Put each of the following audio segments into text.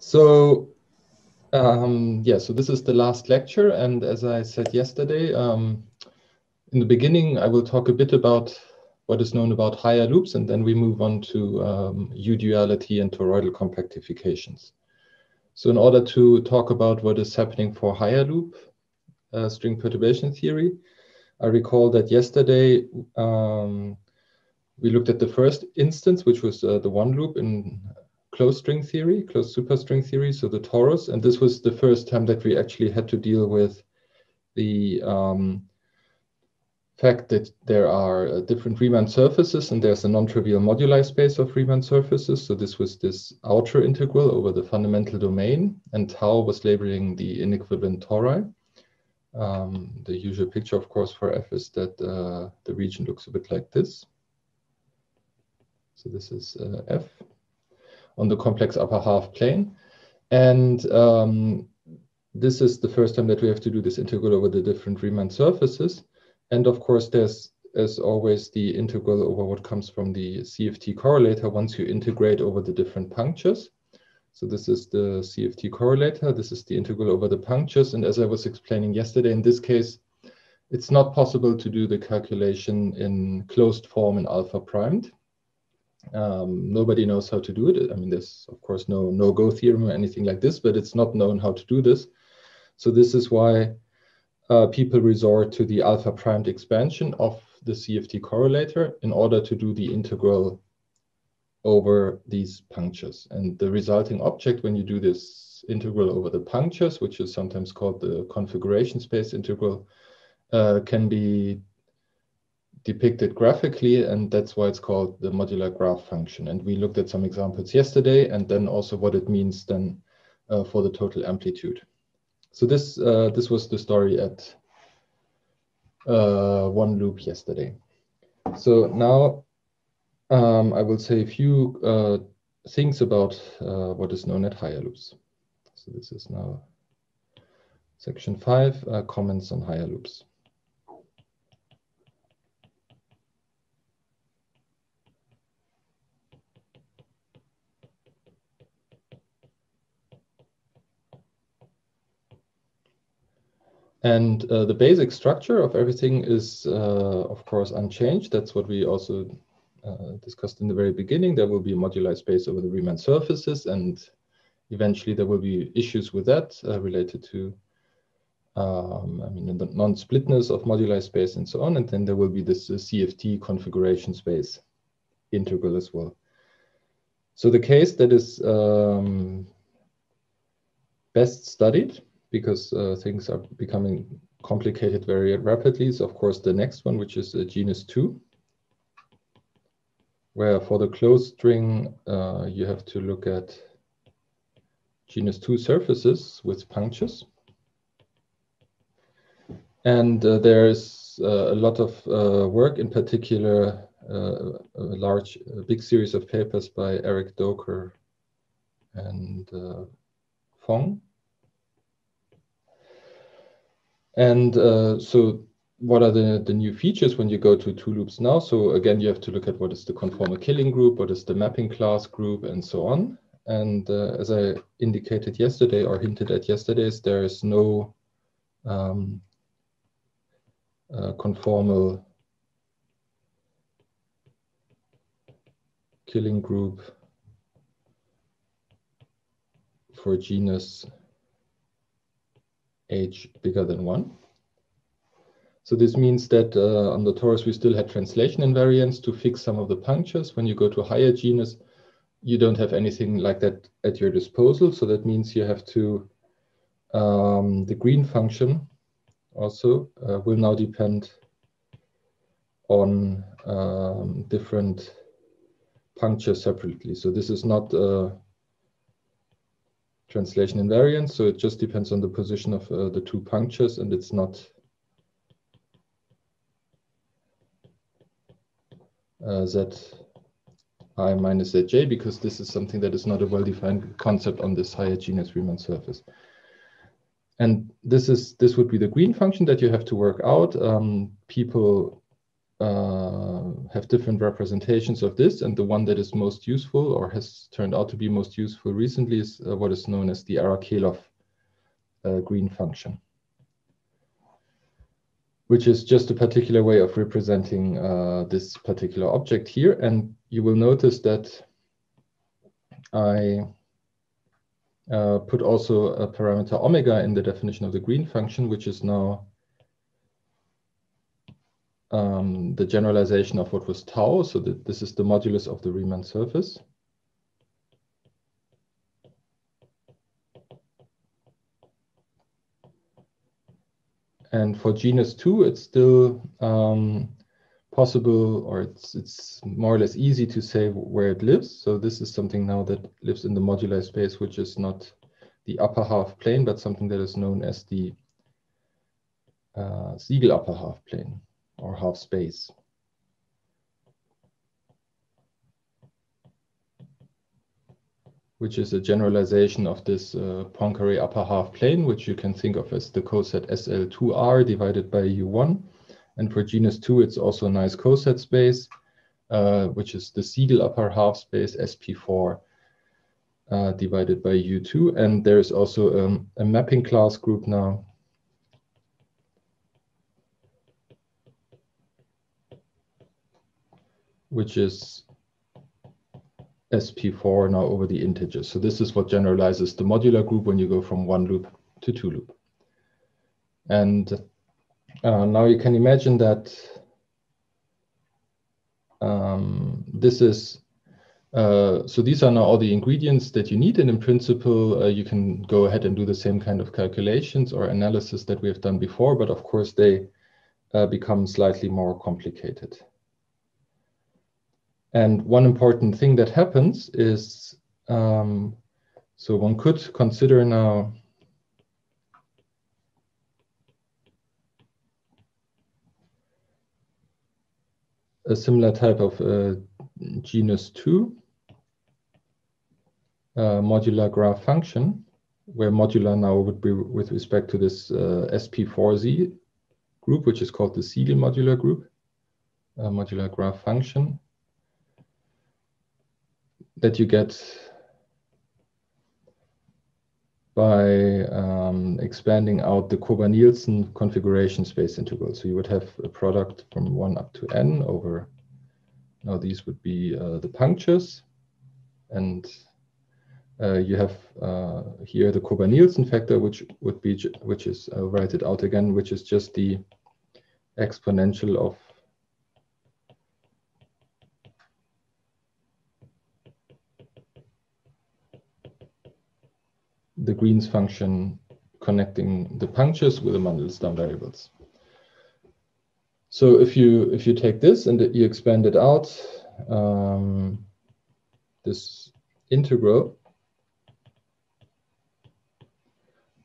So, um, yeah, so this is the last lecture. And as I said yesterday, um, in the beginning, I will talk a bit about what is known about higher loops, and then we move on to um, U-duality and toroidal compactifications. So in order to talk about what is happening for higher loop uh, string perturbation theory, I recall that yesterday um, we looked at the first instance, which was uh, the one loop in closed string theory, closed superstring theory, so the torus. And this was the first time that we actually had to deal with the um, fact that there are uh, different Riemann surfaces and there's a non-trivial moduli space of Riemann surfaces. So this was this outer integral over the fundamental domain and tau was labeling the inequivalent tori. Um, the usual picture, of course, for F is that uh, the region looks a bit like this. So this is uh, F on the complex upper half plane. And um, this is the first time that we have to do this integral over the different Riemann surfaces. And of course, there's as always the integral over what comes from the CFT correlator once you integrate over the different punctures. So this is the CFT correlator. This is the integral over the punctures. And as I was explaining yesterday, in this case, it's not possible to do the calculation in closed form in alpha primed. Um, nobody knows how to do it. I mean, there's of course no no-go theorem or anything like this, but it's not known how to do this. So this is why uh, people resort to the alpha primed expansion of the CFT correlator in order to do the integral over these punctures. And the resulting object when you do this integral over the punctures, which is sometimes called the configuration space integral, uh, can be depicted graphically, and that's why it's called the modular graph function. And we looked at some examples yesterday, and then also what it means then uh, for the total amplitude. So this uh, this was the story at uh, one loop yesterday. So now um, I will say a few uh, things about uh, what is known at higher loops. So this is now section five, uh, comments on higher loops. And uh, the basic structure of everything is, uh, of course, unchanged. That's what we also uh, discussed in the very beginning. There will be a moduli space over the Riemann surfaces, and eventually there will be issues with that uh, related to, um, I mean, the non-splitness of moduli space and so on. And then there will be this uh, CFT configuration space integral as well. So the case that is um, best studied because uh, things are becoming complicated very rapidly is of course the next one, which is uh, genus 2, where for the closed string, uh, you have to look at genus 2 surfaces with punctures. And uh, there's uh, a lot of uh, work, in particular, a large, a big series of papers by Eric D'Hoker and Phong and uh, so what are the, the new features when you go to two loops now? So again, you have to look at what is the conformal killing group, what is the mapping class group, and so on. And uh, as I indicated yesterday or hinted at yesterday, there is no um, uh, conformal killing group for genus h bigger than 1. So this means that uh, on the torus, we still had translation invariance to fix some of the punctures. When you go to higher genus, you don't have anything like that at your disposal. So that means you have to, um, the green function also uh, will now depend on um, different punctures separately. So this is not uh, translation invariance. So it just depends on the position of uh, the two punctures and it's not uh, z i minus zj because this is something that is not a well-defined concept on this higher genus Riemann surface. And this is this would be the green function that you have to work out. Um, people uh, have different representations of this, and the one that is most useful or has turned out to be most useful recently is uh, what is known as the Arakelov uh, green function, which is just a particular way of representing uh, this particular object here. And you will notice that I uh, put also a parameter omega in the definition of the green function, which is now um, the generalization of what was tau. So that this is the modulus of the Riemann surface. And for genus 2, it's still um, possible, or it's, it's more or less easy to say where it lives. So this is something now that lives in the moduli space, which is not the upper half plane, but something that is known as the uh, Siegel upper half plane or half space. which is a generalization of this uh, Poincare upper half plane, which you can think of as the coset SL2R divided by U1. And for genus 2, it's also a nice coset space, uh, which is the Siegel upper half space SP4 uh, divided by U2. And there's also um, a mapping class group now which is SP4 now over the integers. So this is what generalizes the modular group when you go from one loop to two loop. And uh, now you can imagine that um, this is, uh, so these are now all the ingredients that you need. And in principle, uh, you can go ahead and do the same kind of calculations or analysis that we have done before, but of course they uh, become slightly more complicated. And one important thing that happens is, um, so one could consider now a similar type of uh, genus 2 uh, modular graph function, where modular now would be with respect to this uh, SP4Z group, which is called the Siegel modular group, modular graph function that you get by um, expanding out the Koba-Nielsen configuration space integral. So you would have a product from 1 up to n over, now these would be uh, the punctures. And uh, you have uh, here the Koba-Nielsen factor, which would be, which is, I'll write it out again, which is just the exponential of the Green's function connecting the punctures with the Mandelstam variables. So if you if you take this and you expand it out, um, this integral,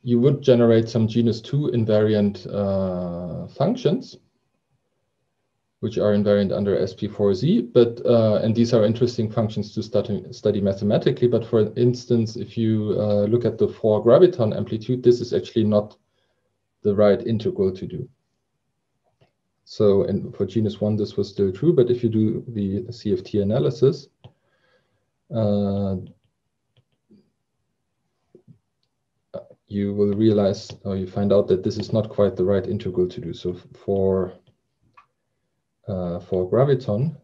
you would generate some genus 2 invariant uh, functions which are invariant under SP4Z. But uh, and these are interesting functions to study, study mathematically. But for instance, if you uh, look at the four graviton amplitude, this is actually not the right integral to do. So and for genus one, this was still true. But if you do the CFT analysis, uh, you will realize or you find out that this is not quite the right integral to do. So for uh, for graviton,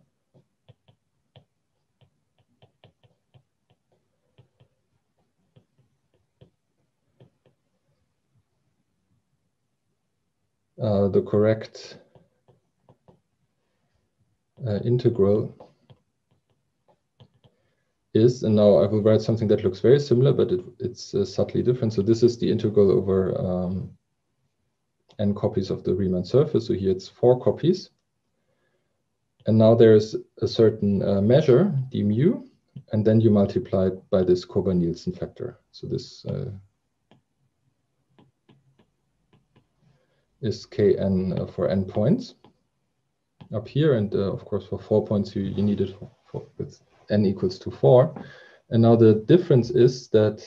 uh, the correct uh, integral is, and now I will write something that looks very similar, but it, it's uh, subtly different. So this is the integral over um, n copies of the Riemann surface. So here it's four copies. And now there's a certain uh, measure, d mu, and then you multiply it by this Koba-Nielsen factor. So this uh, is kn uh, for n points up here. And uh, of course, for four points, you, you need it for, for, with n equals to four. And now the difference is that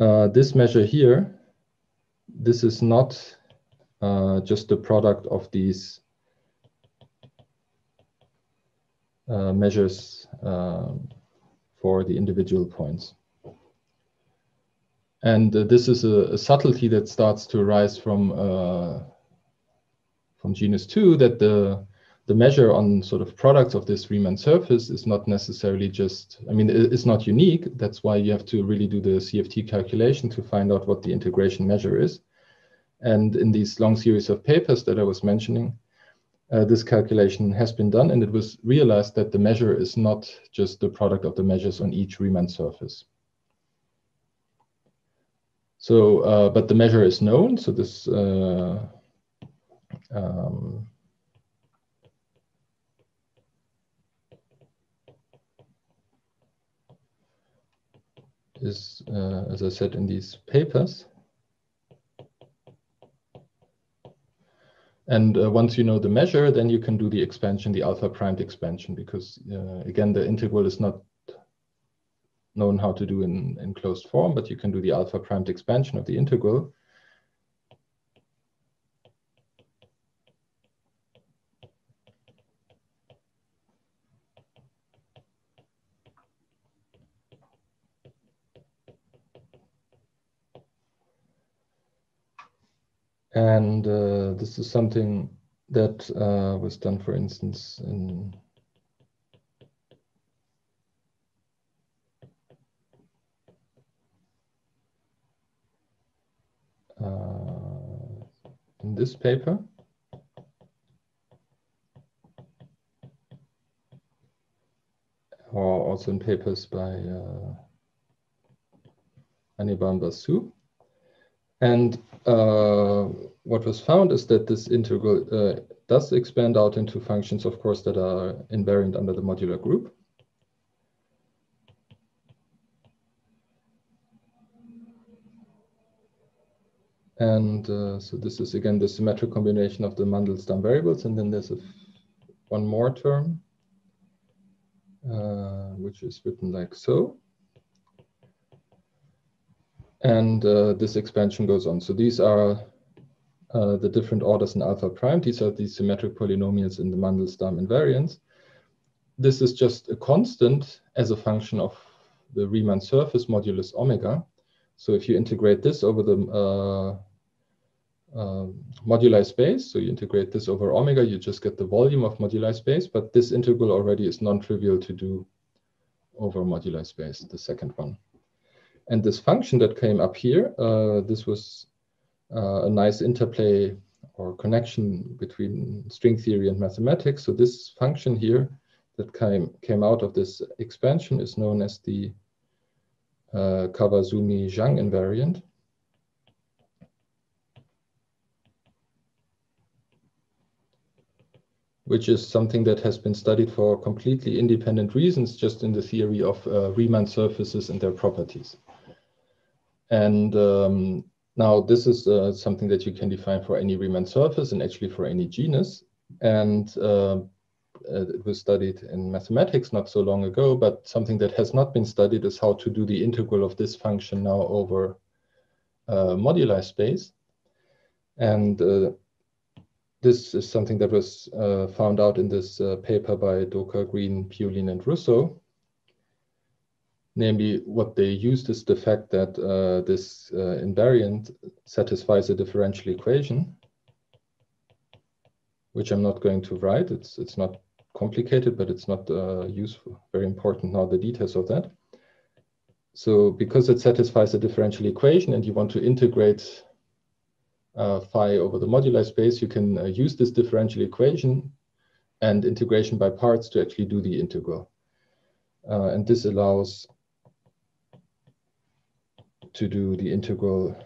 uh, this measure here, this is not uh, just the product of these uh, measures um, for the individual points. And uh, this is a, a, subtlety that starts to arise from uh, from genus two that the the measure on sort of products of this Riemann surface is not necessarily just, I mean, it's not unique. That's why you have to really do the CFT calculation to find out what the integration measure is. And in these long series of papers that I was mentioning, uh, this calculation has been done and it was realized that the measure is not just the product of the measures on each Riemann surface. So, uh, but the measure is known. So this uh, um, is, uh, as I said in these papers. And uh, once you know the measure, then you can do the expansion, the alpha primed expansion, because uh, again, the integral is not known how to do in, in closed form, but you can do the alpha primed expansion of the integral. And uh, this is something that uh, was done, for instance, in uh, in this paper. Or also in papers by uh, Anirban Basu. And uh, what was found is that this integral uh, does expand out into functions, of course, that are invariant under the modular group. And uh, so this is again the symmetric combination of the Mandelstam variables. And then there's a one more term, uh, which is written like so and uh, this expansion goes on. So these are uh, the different orders in alpha prime. These are the symmetric polynomials in the Mandelstam invariants. This is just a constant as a function of the Riemann surface modulus omega. So if you integrate this over the uh, uh, moduli space, so you integrate this over omega, you just get the volume of moduli space, but this integral already is non-trivial to do over moduli space, the second one. And this function that came up here, uh, this was uh, a nice interplay or connection between string theory and mathematics. So this function here that came, came out of this expansion is known as the uh, Kawazumi-Zhang invariant. which is something that has been studied for completely independent reasons, just in the theory of uh, Riemann surfaces and their properties. And um, now this is uh, something that you can define for any Riemann surface and actually for any genus. And uh, it was studied in mathematics not so long ago, but something that has not been studied is how to do the integral of this function now over uh, moduli space. And uh, this is something that was uh, found out in this uh, paper by D'Hoker, Green, Pioline, and Russo. Namely, what they used is the fact that uh, this uh, invariant satisfies a differential equation, which I'm not going to write. It's, it's not complicated, but it's not uh, useful, very important now, the details of that. So because it satisfies a differential equation and you want to integrate uh, phi over the moduli space, you can uh, use this differential equation and integration by parts to actually do the integral. Uh, and this allows to do the integral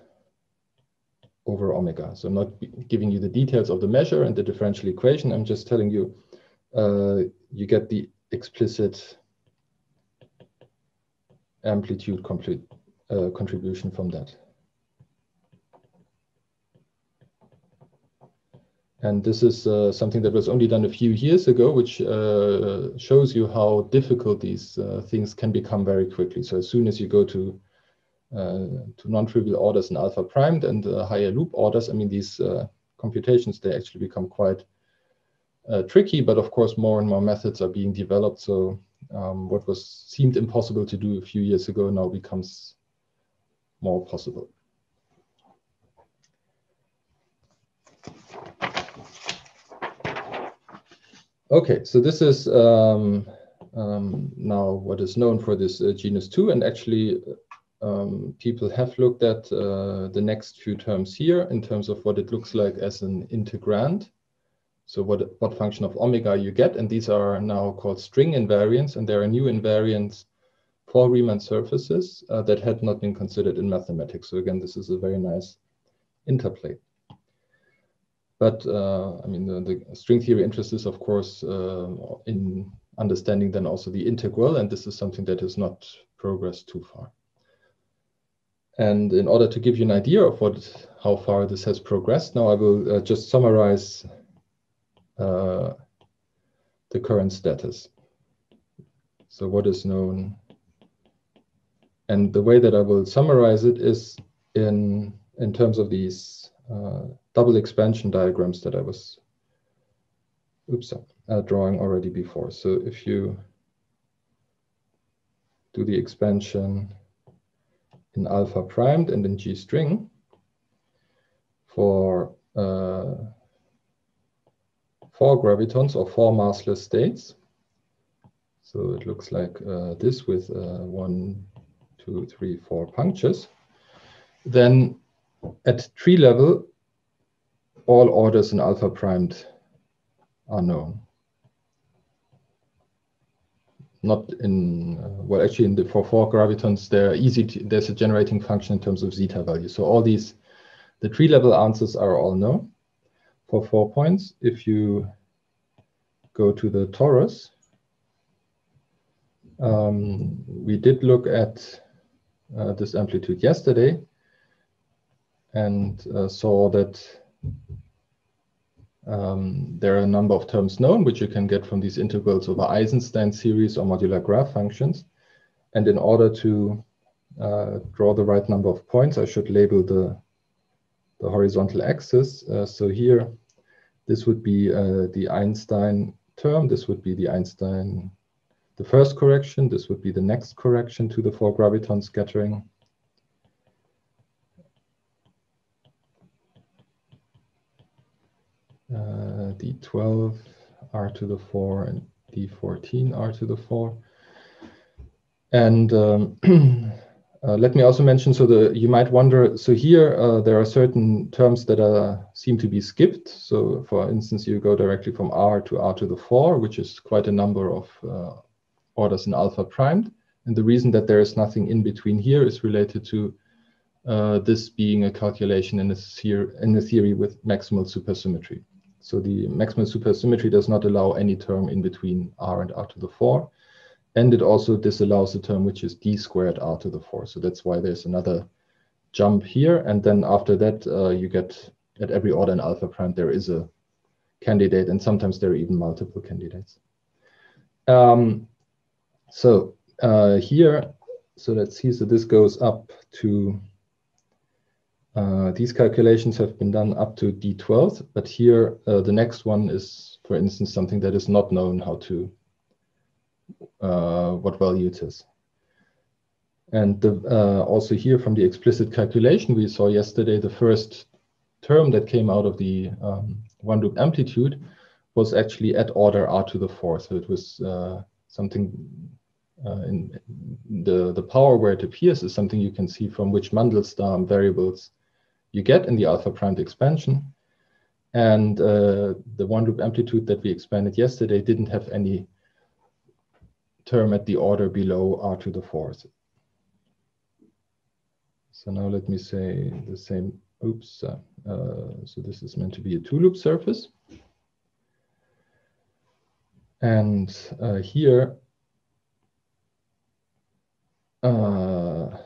over omega. So I'm not giving you the details of the measure and the differential equation. I'm just telling you, uh, you get the explicit amplitude complete, uh, contribution from that. And this is uh, something that was only done a few years ago, which uh, shows you how difficult these uh, things can become very quickly. So as soon as you go to to non-trivial orders in alpha primed and uh, higher loop orders, I mean, these uh, computations, they actually become quite uh, tricky, but of course, more and more methods are being developed. So um, what was seemed impossible to do a few years ago now becomes more possible. Okay, so this is um, um, now what is known for this uh, genus 2, and actually um, people have looked at uh, the next few terms here in terms of what it looks like as an integrand. So what, what function of omega you get, and these are now called string invariants, and there are new invariants for Riemann surfaces uh, that had not been considered in mathematics. So again, this is a very nice interplay. But uh, I mean, the, the, string theory interest is, of course, uh, in understanding then also the integral, and this is something that has not progressed too far. And in order to give you an idea of what, how far this has progressed, now I will uh, just summarize uh, the current status. So what is known. And the way that I will summarize it is in, in terms of these uh, double expansion diagrams that I was oops, uh, drawing already before. So if you do the expansion in alpha primed and in G string for uh, four gravitons or four massless states. So it looks like uh, this with uh, one, two, three, four punctures. Then at tree level, all orders in alpha primed are known. Not in, uh, well, actually in the, for four gravitons, they're easy to, there's a generating function in terms of zeta value. So all these, the tree level answers are all known for four points. If you go to the torus, um, we did look at uh, this amplitude yesterday and uh, saw that um, there are a number of terms known, which you can get from these integrals over Eisenstein series or modular graph functions. And in order to uh, draw the right number of points, I should label the, the horizontal axis. Uh, so here, this would be uh, the Einstein term. This would be the Einstein, the first correction. This would be the next correction to the four graviton scattering. Uh, d12 r to the 4 and d14 r to the 4. And um, uh, let me also mention, so the you might wonder, so here uh, there are certain terms that seem to be skipped. So for instance, you go directly from r to r to the 4, which is quite a number of uh, orders in alpha primed. And the reason that there is nothing in between here is related to uh, this being a calculation in a, in a theory with maximal supersymmetry. So the maximal supersymmetry does not allow any term in between r and r to the 4. And it also disallows the term which is d squared r to the 4. So that's why there's another jump here. And then after that, uh, you get at every order in alpha prime, there is a candidate. And sometimes there are even multiple candidates. Um, so uh, here, so let's see. So this goes up to uh, these calculations have been done up to D12, but here uh, the next one is, for instance, something that is not known how to, uh, what value it is. And the, uh, also here from the explicit calculation we saw yesterday, the first term that came out of the um, one loop amplitude was actually at order r to the four. So it was uh, something uh, in the, the power where it appears is something you can see from which Mandelstam variables you get in the alpha primed expansion. And uh, the one loop amplitude that we expanded yesterday didn't have any term at the order below r to the fourth. So now let me say the same, oops. Uh, uh, so this is meant to be a two loop surface. And uh, here, uh,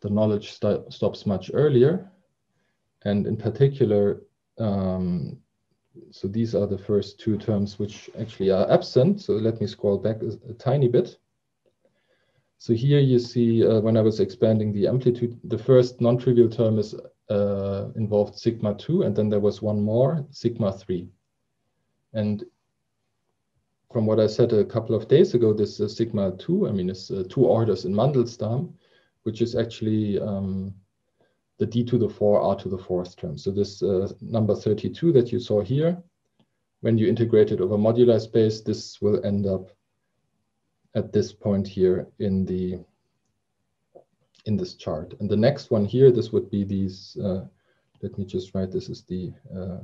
the knowledge st stops much earlier. And in particular, um, so these are the first two terms which actually are absent. So let me scroll back a, a tiny bit. So here you see uh, when I was expanding the amplitude, the first non-trivial term is uh, involved sigma 2, and then there was one more, sigma 3. And from what I said a couple of days ago, this uh, sigma 2, I mean, it's uh, two orders in Mandelstam, which is actually um, the d to the 4 r to the fourth term. So this uh, number 32 that you saw here, when you integrate it over moduli space, this will end up at this point here in the in this chart. And the next one here, this would be these, uh, let me just write, this is the, uh,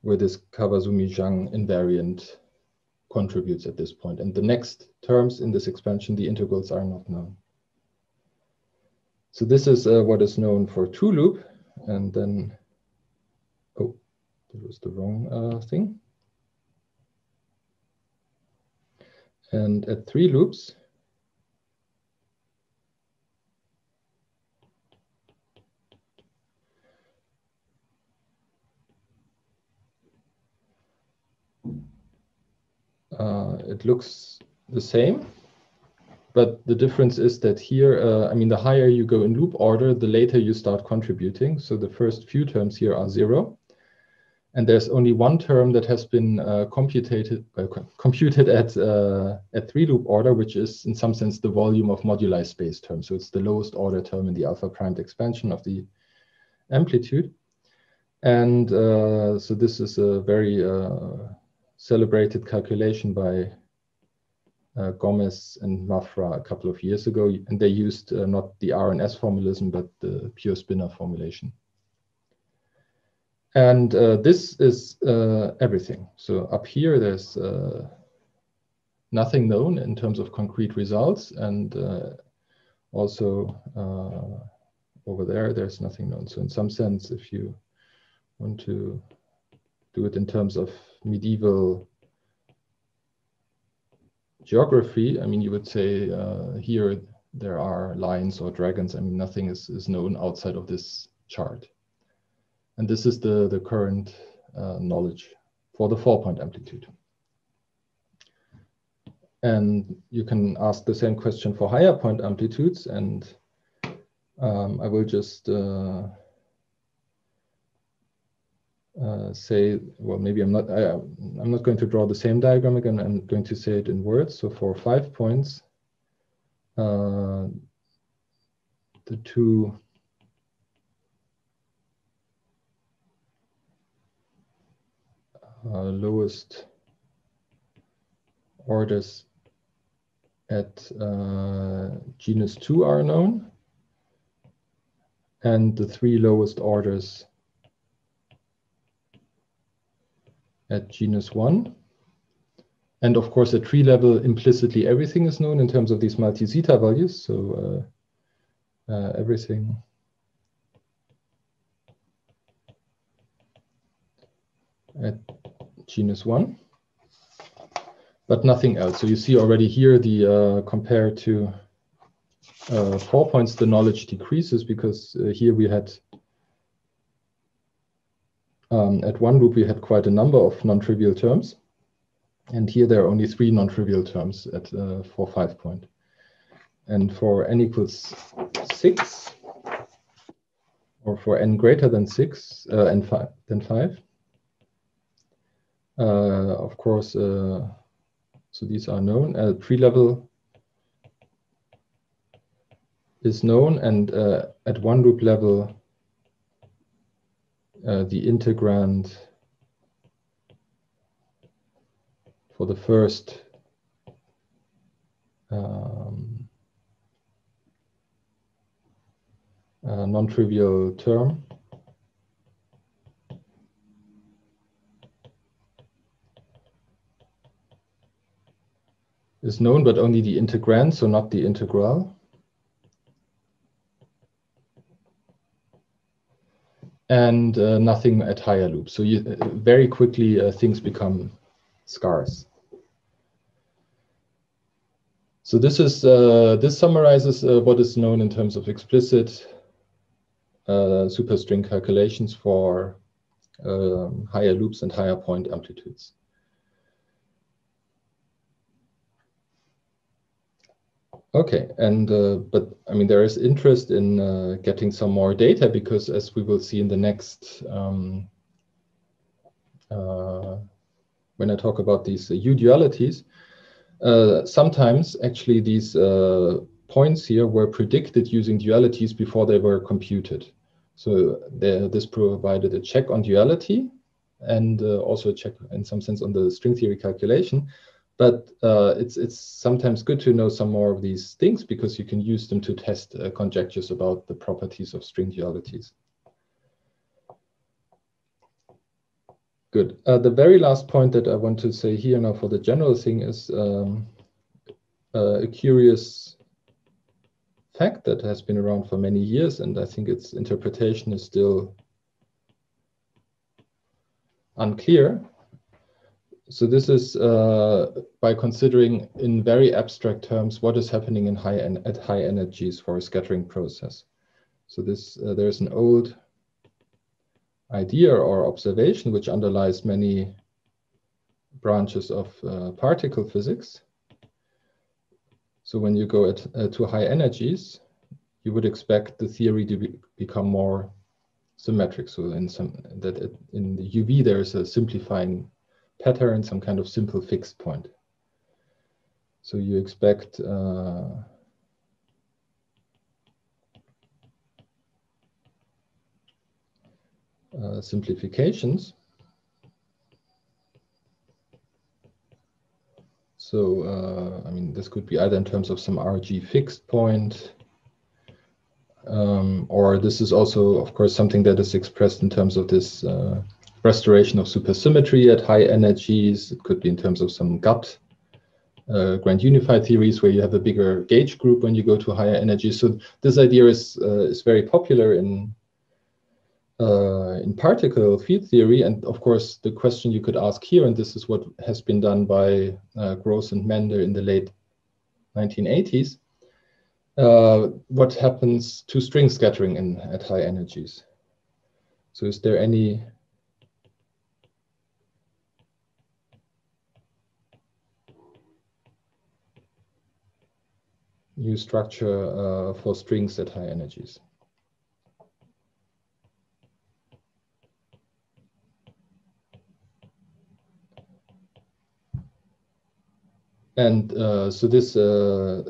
where this Kawazumi-Zhang invariant contributes at this point. And the next terms in this expansion, the integrals are not known. So this is uh, what is known for two loop. And then, oh, that was the wrong uh, thing. And at three loops, uh, it looks the same. But the difference is that here, uh, I mean, the higher you go in loop order, the later you start contributing. So the first few terms here are zero. And there's only one term that has been uh, computed, uh, computed at, uh, at three loop order, which is in some sense the volume of moduli space term. So it's the lowest order term in the alpha primed expansion of the amplitude. And uh, so this is a very uh, celebrated calculation by Gomez and Mafra a couple of years ago, and they used uh, not the RNS formalism, but the pure spinor formulation. And uh, this is uh, everything. So up here, there's uh, nothing known in terms of concrete results, and uh, also over there, there's nothing known. So in some sense, if you want to do it in terms of medieval geography, I mean, you would say uh, here there are lions or dragons. I mean, nothing is, is known outside of this chart. And this is the, the current uh, knowledge for the four point amplitude. And you can ask the same question for higher point amplitudes. And um, I will just uh, uh, say, well, maybe I'm not, I, I'm not going to draw the same diagram again. I'm going to say it in words. So for five points, uh, the two uh, lowest orders at uh, genus 2 are known, and the three lowest orders at genus 1. And of course, at tree level, implicitly everything is known in terms of these multi-zeta values. So uh, uh, everything at genus 1, but nothing else. So you see already here the uh, compared to uh, four points, the knowledge decreases because uh, here we had um, at one loop, we had quite a number of non-trivial terms. And here there are only three non-trivial terms at uh, five point. And for n equals six, or for n greater than six, uh, n five than five, uh, of course, uh, so these are known. Uh, tree level is known, and uh, at one loop level, uh, the integrand for the first um, uh, non-trivial term is known, but only the integrand, so not the integral. And uh, nothing at higher loops. So you, uh, very quickly uh, things become scarce. So this is uh, this summarizes uh, what is known in terms of explicit superstring calculations for um, higher loops and higher point amplitudes. Okay, and uh, but I mean there is interest in uh, getting some more data because as we will see in the next um, uh, when I talk about these uh, dualities, uh, sometimes actually these uh, points here were predicted using dualities before they were computed. So this provided a check on duality and also a check in some sense on the string theory calculation. But uh, it's, it's sometimes good to know some more of these things because you can use them to test uh, conjectures about the properties of string dualities. Good. Uh, the very last point that I want to say here now for the general thing is um, uh, a curious fact that has been around for many years, and I think its interpretation is still unclear. So this is uh, by considering in very abstract terms what is happening in high at high energies for a scattering process. So this uh, there's an old idea or observation which underlies many branches of uh, particle physics. So when you go at, uh, to high energies, you would expect the theory to be, become more symmetric. So in some that it, in the UV there is a simplifying pattern, some kind of simple fixed point. So you expect uh, uh, simplifications. So, uh, I mean, this could be either in terms of some RG fixed point, um, or this is also, of course, something that is expressed in terms of this uh, restoration of supersymmetry at high energies. It could be in terms of some GUT uh, grand unified theories where you have a bigger gauge group when you go to higher energies. So this idea is uh, is very popular in uh, in particle field theory. And of course, the question you could ask here, and this is what has been done by uh, Gross and Mende in the late 1980s, uh, what happens to string scattering in at high energies? So is there any new structure uh, for strings at high energies? And uh, so this, uh,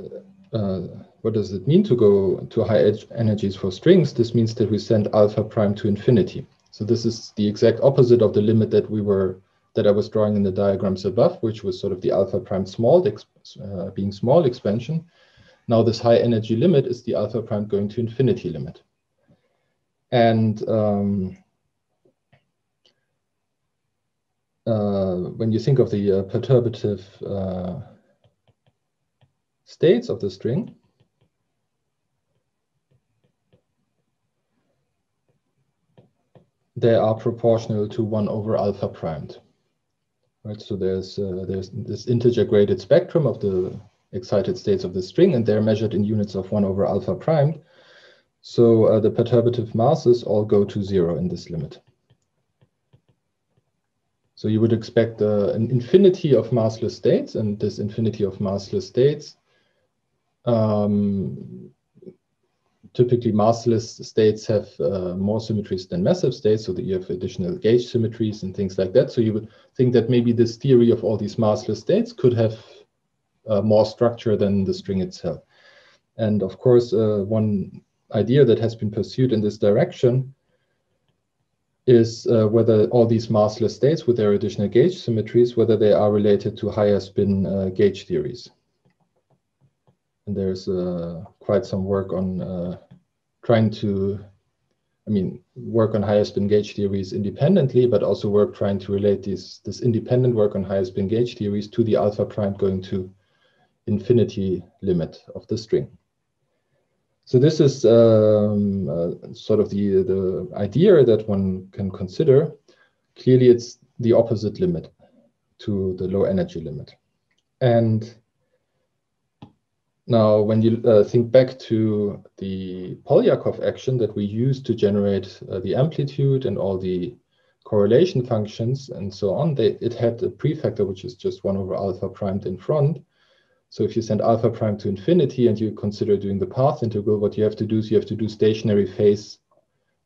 uh, what does it mean to go to high energies for strings? This means that we send alpha prime to infinity. So this is the exact opposite of the limit that we were that I was drawing in the diagrams above, which was sort of the alpha prime small uh, being small expansion. Now this high energy limit is the alpha prime going to infinity limit. And um, uh, when you think of the uh, perturbative uh, states of the string, they are proportional to 1 over alpha primed. Right, so there's uh, there's this integer graded spectrum of the excited states of the string, and they're measured in units of 1 over alpha primed. So uh, the perturbative masses all go to zero in this limit. So you would expect uh, an infinity of massless states, and this infinity of massless states um, typically massless states have uh, more symmetries than massive states, so that you have additional gauge symmetries and things like that. So you would think that maybe this theory of all these massless states could have more structure than the string itself. And of course, uh, one idea that has been pursued in this direction is uh, whether all these massless states with their additional gauge symmetries, whether they are related to higher spin uh, gauge theories. And there's uh, quite some work on uh, trying to, I mean, work on higher spin gauge theories independently, but also work trying to relate these, this independent work on higher spin gauge theories to the alpha prime going to infinity limit of the string. So this is um, uh, sort of the, the idea that one can consider. Clearly, it's the opposite limit to the low energy limit. And now, when you uh, think back to the Polyakov action that we used to generate uh, the amplitude and all the correlation functions and so on, they, it had a prefactor which is just 1 over alpha primed in front. So if you send alpha prime to infinity and you consider doing the path integral, what you have to do is you have to do stationary phase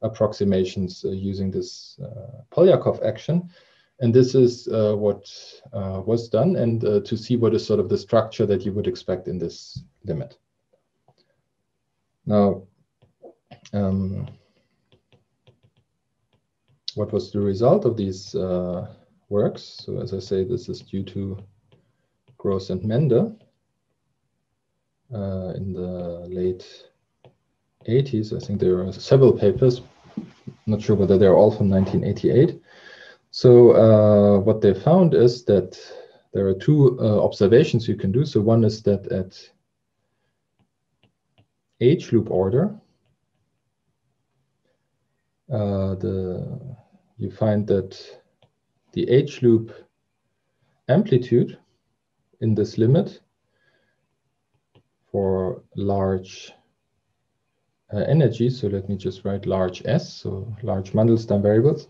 approximations uh, using this uh, Polyakov action. And this is uh, what uh, was done and uh, to see what is sort of the structure that you would expect in this limit. Now, um, what was the result of these uh, works? So as I say, this is due to Gross and Mende uh, in the late 80s. I think there are several papers. not sure whether they're all from 1988. So uh, what they found is that there are two uh, observations you can do. So one is that at H loop order, uh, the you find that the H loop amplitude in this limit for large uh, energy, so let me just write large S, so large Mandelstam variables.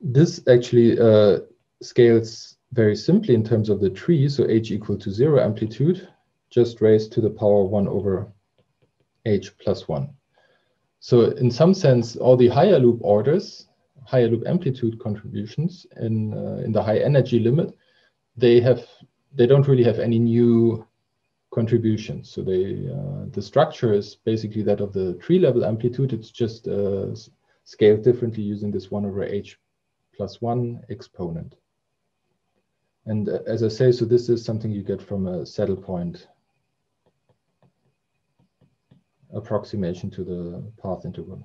This actually uh, scales very simply in terms of the tree, so H equal to zero amplitude, just raised to the power one over H plus one. So in some sense, all the higher loop orders, higher loop amplitude contributions in, uh, in the high energy limit, they have they don't really have any new contributions. So they uh, the structure is basically that of the tree level amplitude. It's just uh, scaled differently using this one over h plus one exponent. And uh, as I say, so this is something you get from a saddle point approximation to the path integral.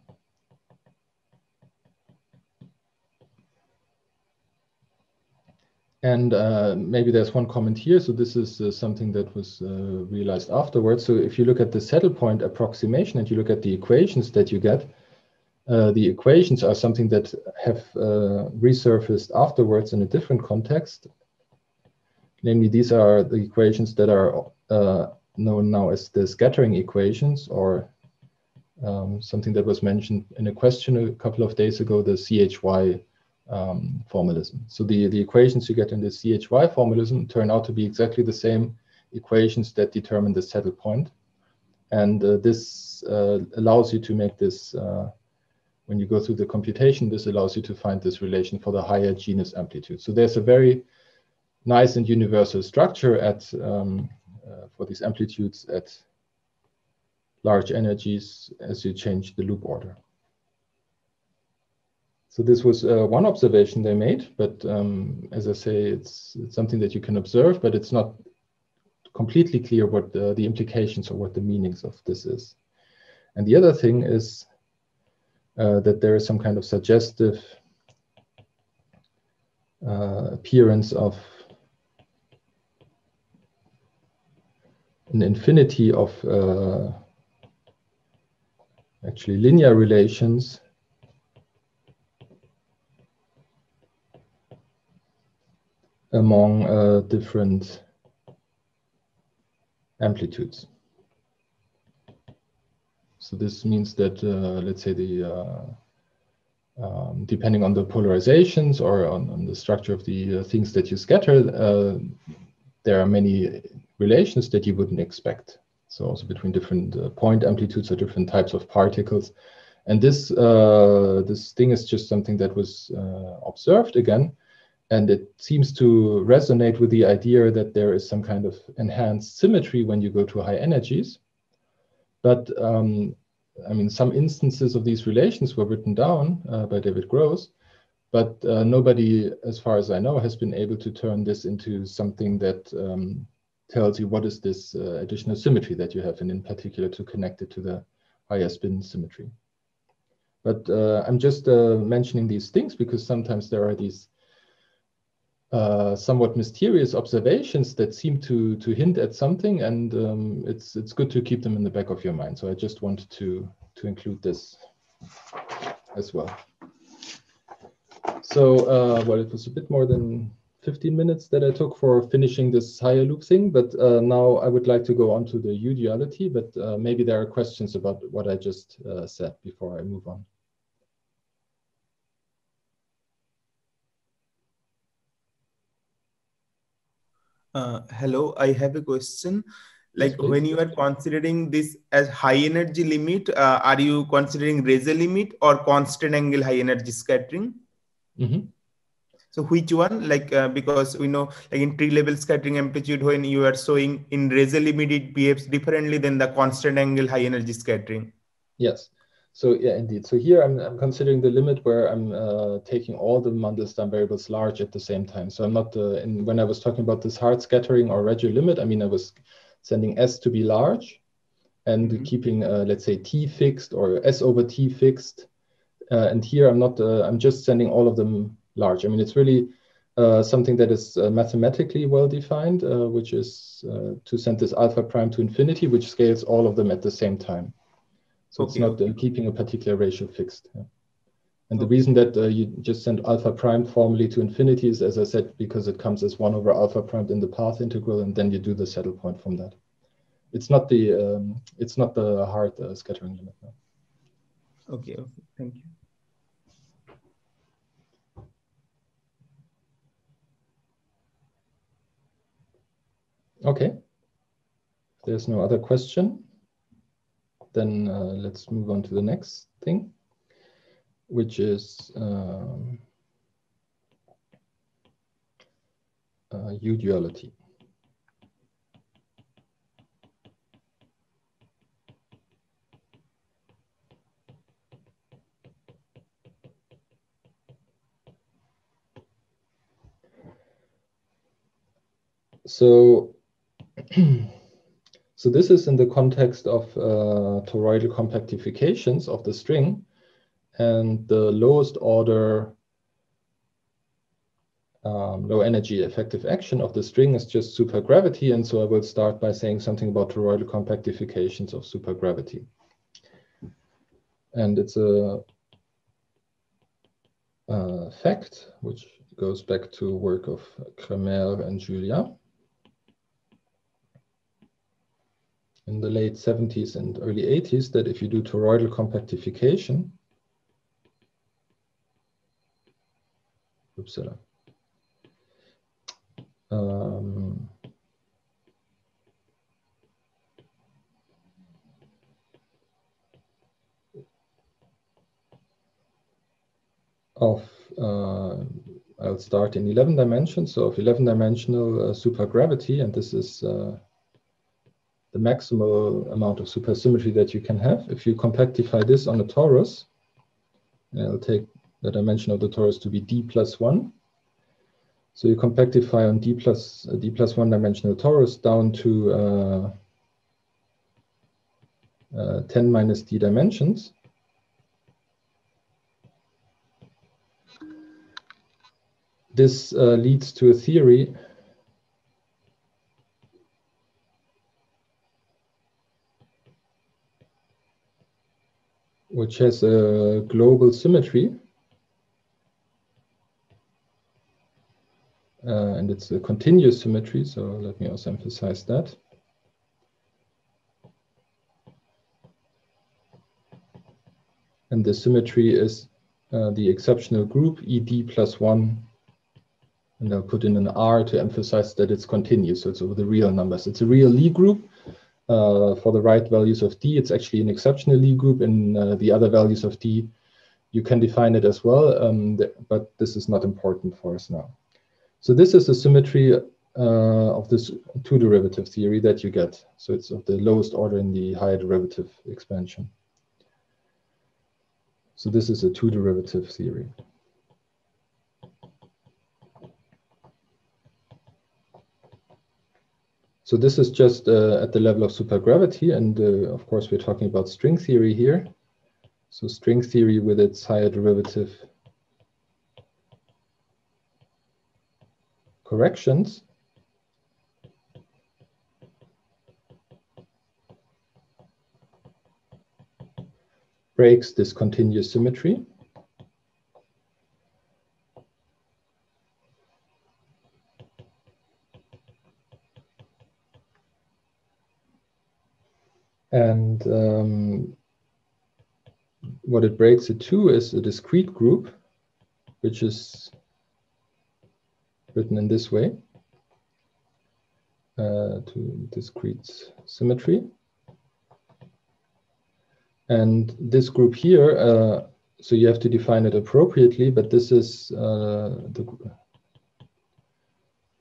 And uh, maybe there's one comment here. So this is uh, something that was uh, realized afterwards. So if you look at the saddle point approximation and you look at the equations that you get, uh, the equations are something that have uh, resurfaced afterwards in a different context. Namely, these are the equations that are uh, known now as the scattering equations or um, something that was mentioned in a question a couple of days ago, the CHY um, formalism. So the, the equations you get in the CHY formalism turn out to be exactly the same equations that determine the saddle point. And uh, this uh, allows you to make this, uh, when you go through the computation, this allows you to find this relation for the higher genus amplitude. So there's a very nice and universal structure at um, uh, for these amplitudes at large energies as you change the loop order. So this was uh, one observation they made, but um, as I say, it's, it's, something that you can observe, but it's not completely clear what the, the, implications or what the meanings of this is. And the other thing is uh, that there is some kind of suggestive uh, appearance of an infinity of uh, actually linear relations among uh, different amplitudes. So this means that, uh, let's say the, uh, um, depending on the polarizations or on, on the structure of the uh, things that you scatter, uh, there are many relations that you wouldn't expect. So also between different uh, point amplitudes or different types of particles. And this, this thing is just something that was observed again and it seems to resonate with the idea that there is some kind of enhanced symmetry when you go to high energies. But um, I mean, some instances of these relations were written down uh, by David Gross, but uh, nobody, as far as I know, has been able to turn this into something that um, tells you what is this uh, additional symmetry that you have, and in particular to connect it to the higher spin symmetry. But uh, I'm just uh, mentioning these things because sometimes there are these uh, somewhat mysterious observations that seem to to hint at something, and um, it's it's good to keep them in the back of your mind. So I just wanted to to include this as well. So uh, well, it was a bit more than 15 minutes that I took for finishing this higher loop thing, but uh, now I would like to go on to the U duality, but uh, maybe there are questions about what I just uh, said before I move on. Uh, hello, I have a question. Like yes, when you are considering this as high energy limit, uh, are you considering Regge limit or constant angle high energy scattering? Mm -hmm. So which one? Like uh, because we know like in tree level scattering amplitude when you are showing in Regge limit it behaves differently than the constant angle high energy scattering. Yes. So yeah, indeed. So here I'm, I'm considering the limit where I'm uh, taking all the Mandelstam variables large at the same time. So I'm not uh, in, when I was talking about this hard scattering or Regge limit, I mean I was sending S to be large and mm -hmm. keeping uh, let's say T fixed or S over T fixed. Uh, and here I'm not, uh, I'm just sending all of them large. I mean, it's really uh, something that is uh, mathematically well defined, uh, which is uh, to send this alpha prime to infinity, which scales all of them at the same time. So okay. it's not uh, keeping a particular ratio fixed. Yeah. And okay. the reason that uh, you just send alpha prime formally to infinity is, as I said, because it comes as one over alpha prime in the path integral, and then you do the saddle point from that. It's not the um, it's not the hard scattering limit. No. Okay. Okay. Thank you. Okay. There's no other question, then uh, let's move on to the next thing, which is um, uh, U-duality. So so this is in the context of uh, toroidal compactifications of the string and the lowest order um, low energy effective action of the string is just supergravity. And so I will start by saying something about toroidal compactifications of supergravity. And it's a, a fact which goes back to work of Cremmer and Julia. In the late 70s and early 80s that if you do toroidal compactification, oops, um, of uh, I'll start in 11 dimensions, so of 11 dimensional uh, supergravity, and this is uh, the maximal amount of supersymmetry that you can have. If you compactify this on a torus, I'll take the dimension of the torus to be d plus 1. So you compactify on d plus, uh, d plus 1 dimensional torus down to uh, uh, 10 minus d dimensions. This uh, leads to a theory which has a global symmetry. Uh, and it's a continuous symmetry, so let me also emphasize that. And the symmetry is uh, the exceptional group ED plus one. And I'll put in an R to emphasize that it's continuous, so it's over the real numbers. It's a real Lie group, uh, for the right values of D. It's actually an exceptional Lie group in uh, the other values of D. You can define it as well, um, th but this is not important for us now. So this is the symmetry uh, of this two derivative theory that you get. So it's of the lowest order in the higher derivative expansion. So this is a two derivative theory. So this is just uh, at the level of supergravity. And uh, of course, we're talking about string theory here. So string theory with its higher derivative corrections. breaks this continuous symmetry. And um, what it breaks it to is a discrete group, which is written in this way, uh, to discrete symmetry. And this group here, uh, so you have to define it appropriately, but this is uh, the,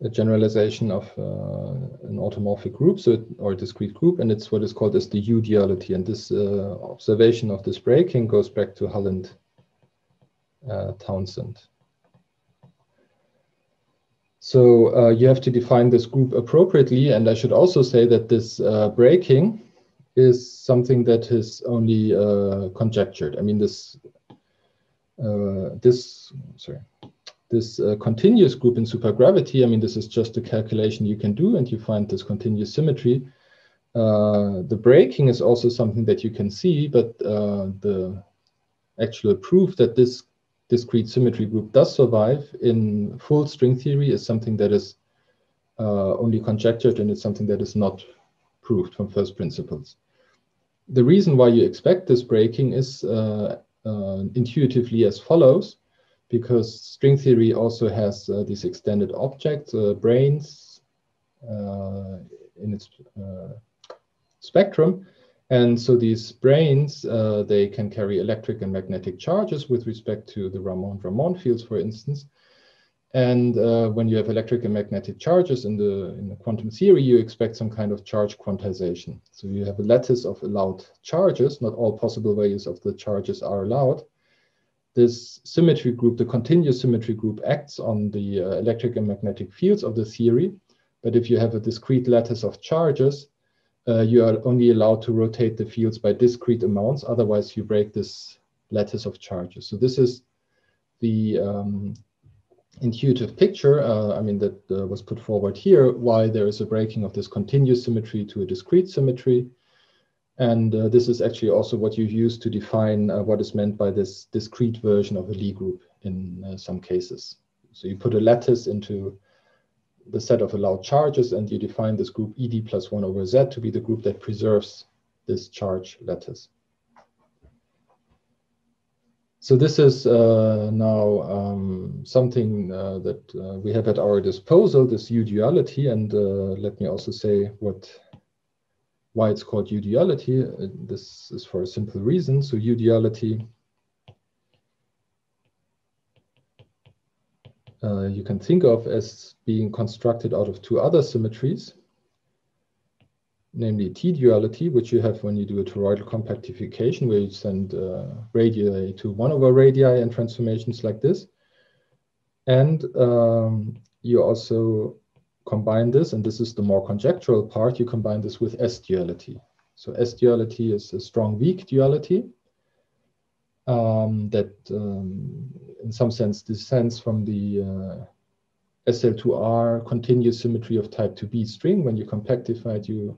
a generalization of uh, an automorphic group, so it, or a discrete group, and it's what is called as the U duality. And this uh, observation of this breaking goes back to Hull and uh, Townsend. So uh, you have to define this group appropriately, and I should also say that this uh, breaking is something that is only uh, conjectured. I mean, this this sorry this uh, continuous group in supergravity, I mean, this is just a calculation you can do and you find this continuous symmetry. Uh, the breaking is also something that you can see, but uh, the actual proof that this discrete symmetry group does survive in full string theory is something that is uh, only conjectured and it's something that is not proved from first principles. The reason why you expect this breaking is uh, uh, intuitively as follows because string theory also has uh, these extended objects, uh, branes uh, in its uh, spectrum. And so these branes, uh, they can carry electric and magnetic charges with respect to the Ramond-Ramond fields, for instance. And uh, when you have electric and magnetic charges in the, in the quantum theory, you expect some kind of charge quantization. So you have a lattice of allowed charges, not all possible values of the charges are allowed this symmetry group, the continuous symmetry group, acts on the uh, electric and magnetic fields of the theory. But if you have a discrete lattice of charges, uh, you are only allowed to rotate the fields by discrete amounts. Otherwise, you break this lattice of charges. So this is the um, intuitive picture, uh, I mean, that uh, was put forward here, why there is a breaking of this continuous symmetry to a discrete symmetry. And uh, this is actually also what you use to define uh, what is meant by this discrete version of a Lie group in uh, some cases. So you put a lattice into the set of allowed charges and you define this group ED plus 1 over Z to be the group that preserves this charge lattice. So this is uh, now um, something uh, that uh, we have at our disposal, this U-duality. And let me also say what why it's called U-duality. Uh, this is for a simple reason. So U-duality, uh, you can think of as being constructed out of two other symmetries, namely T-duality, which you have when you do a toroidal compactification, where you send uh, radii to one over radii and transformations like this. And um, you also combine this, and this is the more conjectural part, you combine this with S-duality. So S-duality is a strong weak duality um, that um, in some sense descends from the uh, SL2R continuous symmetry of type 2B string. When you compactify it, you,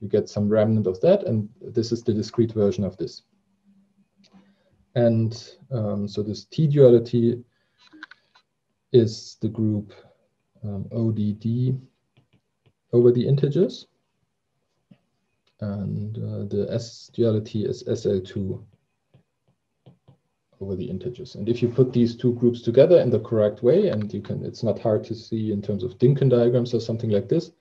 you get some remnant of that, and this is the discrete version of this. And um, so this T-duality is the group um, ODD over the integers. And uh, the S duality is SL2 over the integers. And if you put these two groups together in the correct way, and you can, it's not hard to see in terms of Dynkin diagrams or something like this,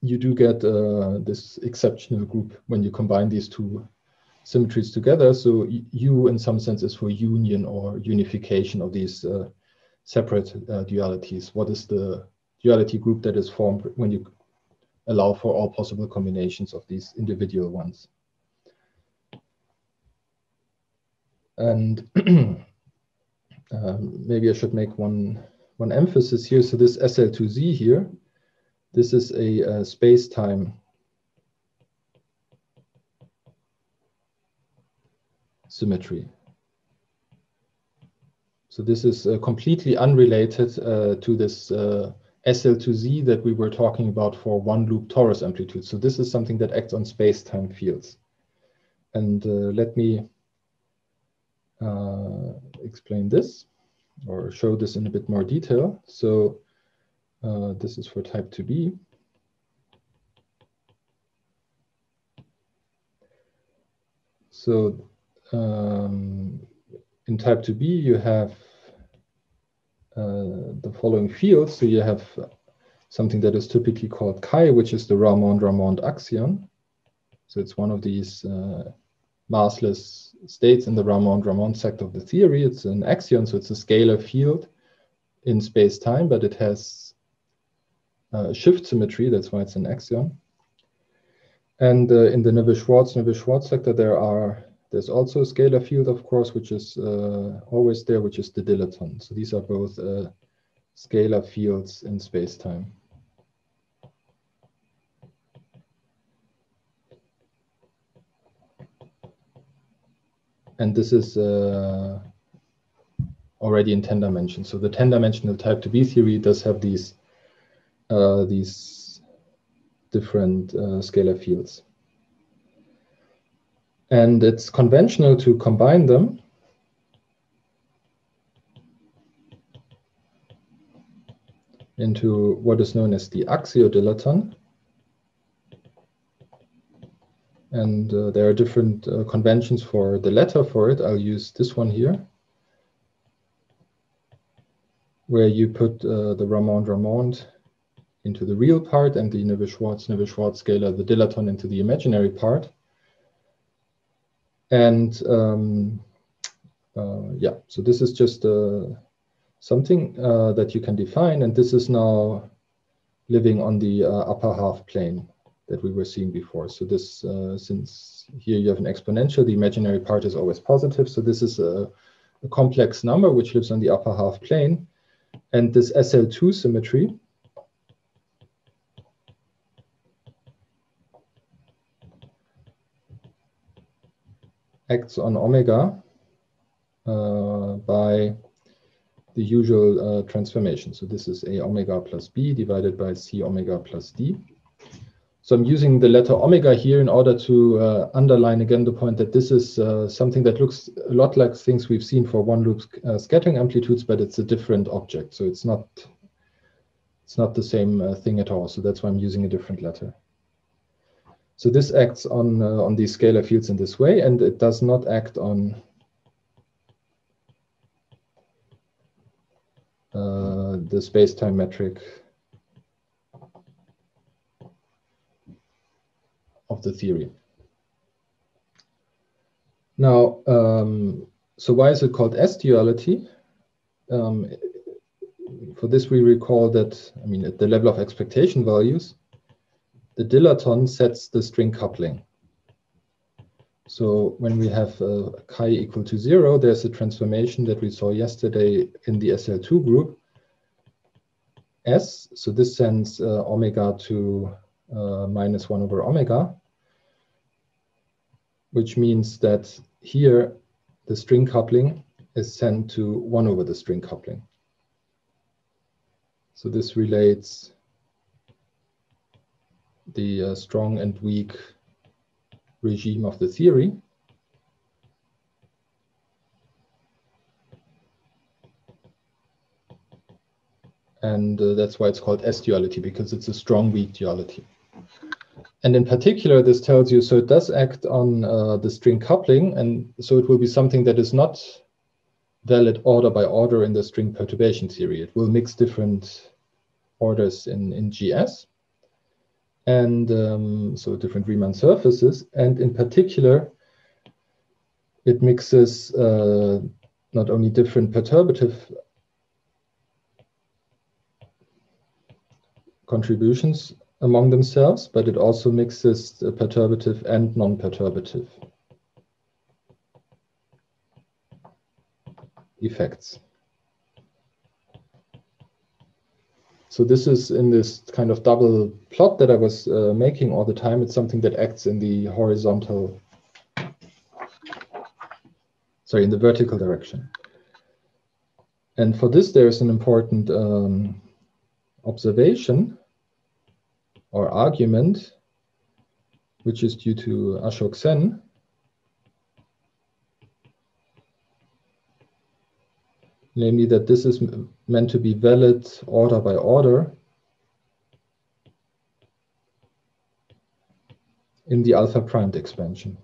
you do get uh, this exceptional group when you combine these two symmetries together. So U in some sense is for union or unification of these uh, separate uh, dualities. What is the duality group that is formed when you allow for all possible combinations of these individual ones? And um, maybe I should make one, one emphasis here. So this SL2Z here, this is a, a space-time symmetry. So this is uh, completely unrelated uh, to this uh, SL2Z that we were talking about for one loop torus amplitude. So this is something that acts on space-time fields. And let me explain this or show this in a bit more detail. So uh, this is for type 2B. So um, in type 2b, you have uh, the following fields. So you have something that is typically called chi, which is the Ramond-Ramond axion. So it's one of these uh, massless states in the Ramond-Ramond sect of the theory. It's an axion, so it's a scalar field in space-time, but it has uh, shift symmetry. That's why it's an axion. And uh, in the Neveu-Schwarz, Neveu-Schwarz sector, there are there's also a scalar field, of course, which is uh, always there, which is the dilaton. So these are both uh, scalar fields in space-time. And this is uh, already in 10 dimensions. So the 10 dimensional type 2B theory does have these, uh, these different uh, scalar fields. And it's conventional to combine them into what is known as the axiodilaton. And uh, there are different uh, conventions for the letter for it. I'll use this one here, where you put uh, the Ramond-Ramond into the real part and the Neveu-Schwarz, Neveu-Schwarz scalar, the dilaton into the imaginary part. And um, uh, yeah, so this is just uh, something uh, that you can define. And this is now living on the uh, upper half plane that we were seeing before. So this, uh, since here you have an exponential, the imaginary part is always positive. So this is a, a complex number which lives on the upper half plane. And this SL2 symmetry acts on omega uh, by the usual uh, transformation. So this is a omega plus b divided by c omega plus d. So I'm using the letter omega here in order to uh, underline again the point that this is uh, something that looks a lot like things we've seen for one loop uh, scattering amplitudes, but it's a different object. So it's not it's not the same uh, thing at all. So that's why I'm using a different letter. So this acts on on these scalar fields in this way, and it does not act on uh, the space-time metric of the theory. Now, um, so why is it called S-duality? Um, for this, we recall that, I mean, at the level of expectation values, the dilaton sets the string coupling. So when we have uh, chi equal to zero, there's a transformation that we saw yesterday in the SL2 group. S, so this sends uh, omega to uh, minus one over omega, which means that here the string coupling is sent to one over the string coupling. So this relates the uh, strong and weak regime of the theory. And uh, that's why it's called S-duality, because it's a strong weak duality. And in particular, this tells you, so it does act on uh, the string coupling, and so it will be something that is not valid order by order in the string perturbation theory. It will mix different orders in, in GS and um, so different Riemann surfaces. And in particular, it mixes uh, not only different perturbative contributions among themselves, but it also mixes perturbative and non-perturbative effects. So this is in this kind of double plot that I was uh, making all the time. It's something that acts in the horizontal, sorry, in the vertical direction. And for this, there is an important um, observation or argument, which is due to Ashok Sen. namely that this is meant to be valid order by order in the alpha primed expansion.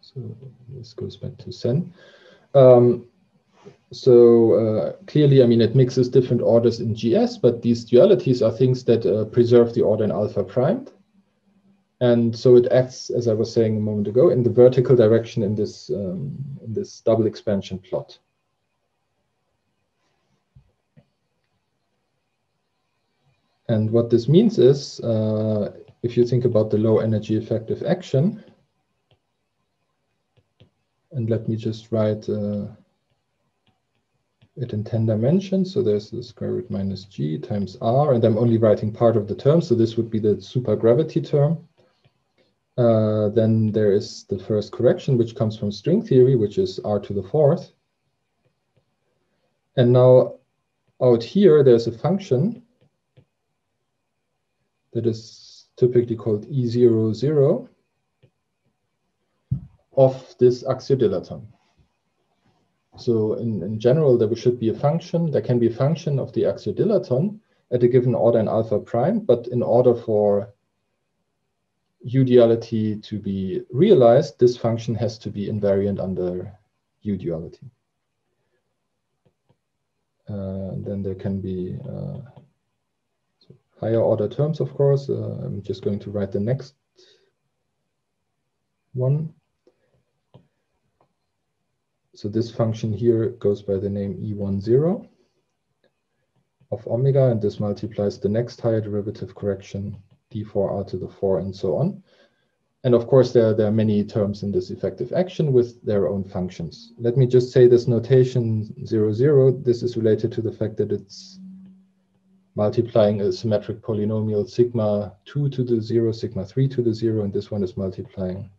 So this goes back to Sen. Um, so uh, clearly, I mean, it mixes different orders in GS, but these dualities are things that uh, preserve the order in alpha primed. And so it acts, as I was saying a moment ago, in the vertical direction in this, um, in this double expansion plot. And what this means is, uh, if you think about the low energy effective action, and let me just write uh, it in 10 dimensions. So there's the square root minus g times r, and I'm only writing part of the term. So this would be the supergravity term. Uh, then there is the first correction, which comes from string theory, which is r to the fourth. And now out here, there's a function that is typically called E00 of this axiodilaton. So in, in general, there should be a function, there can be a function of the axiodilaton at a given order in alpha prime, but in order for U duality to be realized, this function has to be invariant under U duality. Uh, then there can be uh, higher order terms, of course. Uh, I'm just going to write the next one. So this function here goes by the name E10 of omega, and this multiplies the next higher derivative correction, d4r to the 4, and so on. And of course, there, there are many terms in this effective action with their own functions. Let me just say this notation 0, 0. This is related to the fact that it's multiplying a symmetric polynomial sigma 2 to the 0, sigma 3 to the 0, and this one is multiplying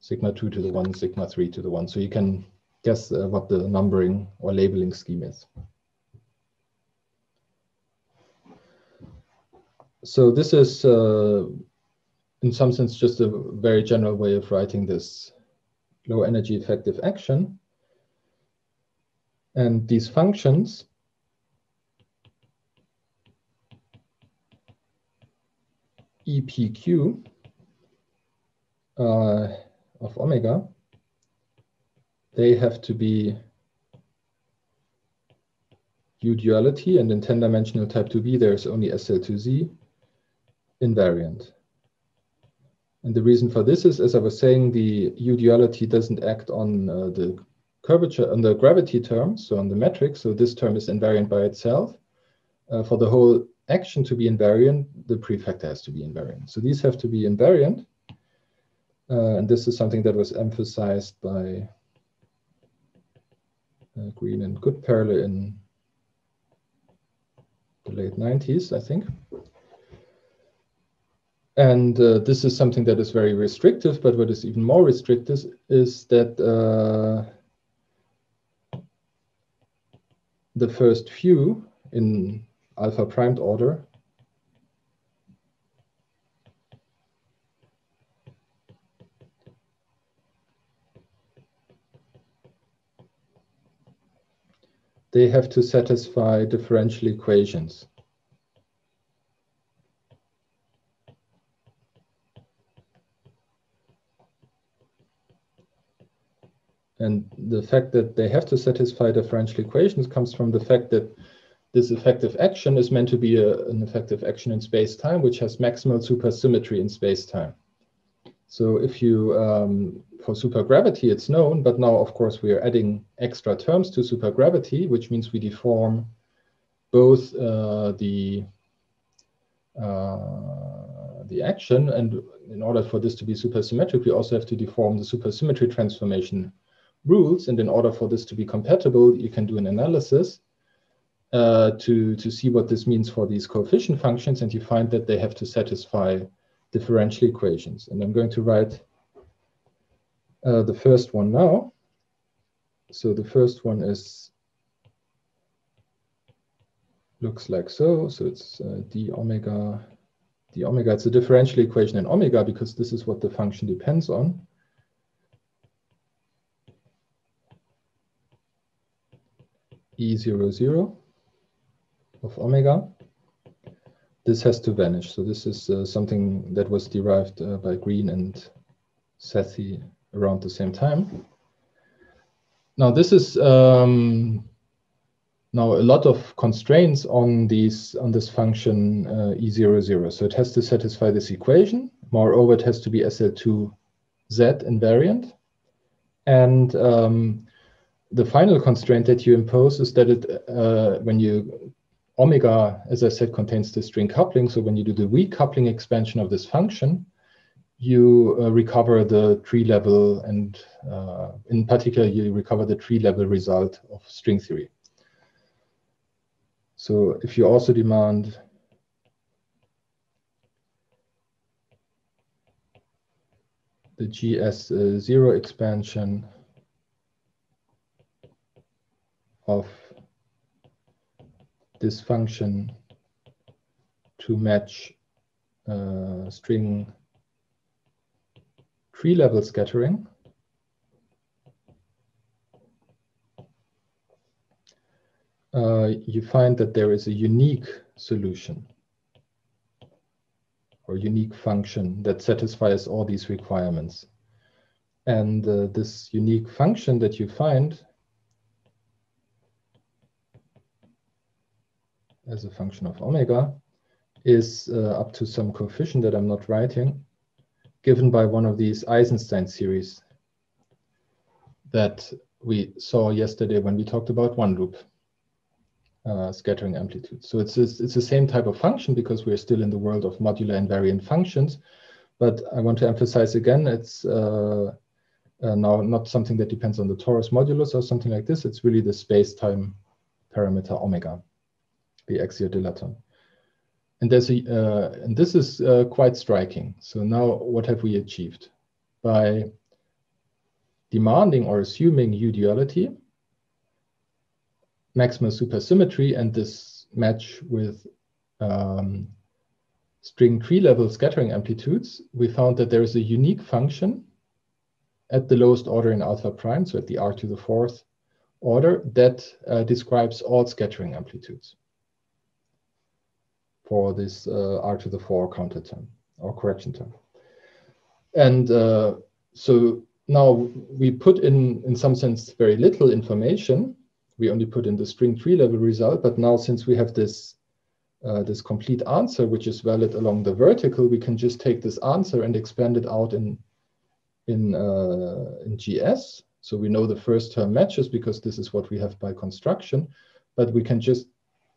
sigma 2 to the 1, sigma 3 to the 1. So you can guess uh, what the numbering or labeling scheme is. So this is, uh, in some sense, just a very general way of writing this low energy effective action. And these functions EPQ uh, of omega, they have to be U duality, and in 10-dimensional type 2b, there's only SL2z invariant. And the reason for this is, as I was saying, the U duality doesn't act on uh, the curvature, on the gravity term, so on the metric, so this term is invariant by itself. Uh, for the whole action to be invariant, the prefactor has to be invariant. So these have to be invariant. Uh, and this is something that was emphasized by uh, Green and Gutperle in the late 90s, I think. And uh, this is something that is very restrictive, but what is even more restrictive is that uh, the first few in alpha primed order they have to satisfy differential equations. And the fact that they have to satisfy differential equations comes from the fact that this effective action is meant to be a, an effective action in space-time, which has maximal supersymmetry in space-time. So if you, um, for supergravity, it's known, but now, of course, we are adding extra terms to supergravity, which means we deform both uh, the uh, the action, and in order for this to be supersymmetric, we also have to deform the supersymmetry transformation rules. And in order for this to be compatible, you can do an analysis uh, to, to see what this means for these coefficient functions, and you find that they have to satisfy differential equations. And I'm going to write uh, the first one now. So the first one is looks like so. So it's uh, d omega, d omega. It's a differential equation in omega because this is what the function depends on. E00 of omega this has to vanish. So this is uh, something that was derived uh, by Green and Sethi around the same time. Now this is um, now a lot of constraints on these on this function uh, e00. So it has to satisfy this equation. Moreover, it has to be SL2z invariant. And um, the final constraint that you impose is that it, uh, when you omega, as I said, contains the string coupling. So when you do the recoupling expansion of this function, you uh, recover the tree level and uh, in particular, you recover the tree level result of string theory. So if you also demand the GS0 expansion of this function to match uh, string tree level scattering. Uh, you find that there is a unique solution or unique function that satisfies all these requirements. And uh, this unique function that you find as a function of omega is uh, up to some coefficient that I'm not writing, given by one of these Eisenstein series that we saw yesterday when we talked about one loop uh, scattering amplitude. So it's, it's the same type of function because we're still in the world of modular invariant functions. But I want to emphasize again, it's uh, uh, now not something that depends on the torus modulus or something like this. It's really the space-time parameter omega, the axiodilaton. And there's a, uh, and this is uh, quite striking. So now what have we achieved? By demanding or assuming U duality, maximal supersymmetry and this match with um, string tree level scattering amplitudes, we found that there is a unique function at the lowest order in alpha prime, so at the r to the fourth order, that uh, describes all scattering amplitudes for this uh, r to the four counter term or correction term. And uh, so now we put in, in some sense, very little information we only put in the string tree level result. But now since we have this, uh, this complete answer, which is valid along the vertical, we can just take this answer and expand it out in, in, uh, in GS. So we know the first term matches because this is what we have by construction. But we can just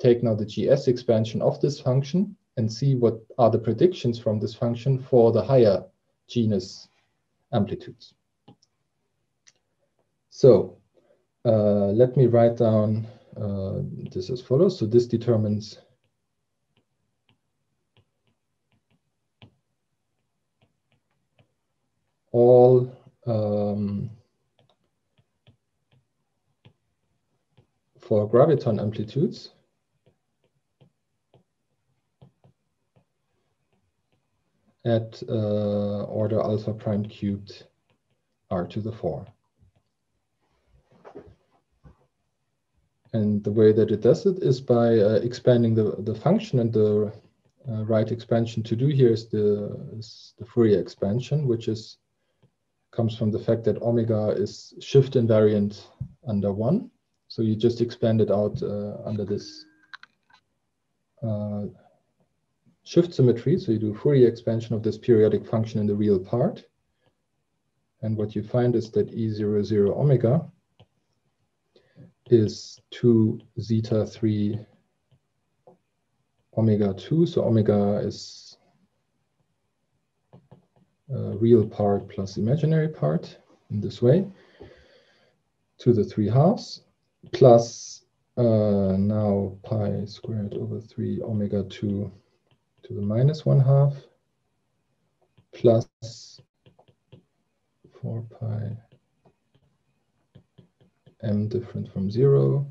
take now the GS expansion of this function and see what are the predictions from this function for the higher genus amplitudes. So uh, let me write down uh, this as follows. So this determines all um, for graviton amplitudes at uh, order alpha prime cubed r to the 4. And the way that it does it is by uh, expanding the, the function and the uh, right expansion to do here is the, is the Fourier expansion, which is comes from the fact that omega is shift invariant under one. So you just expand it out uh, under this uh, shift symmetry. So you do Fourier expansion of this periodic function in the real part. And what you find is that E00 omega is 2 zeta 3 omega 2. So omega is a real part plus imaginary part in this way to the 3 halves plus uh, now pi squared over 3 omega 2 to the minus 1 half plus 4 pi m different from zero,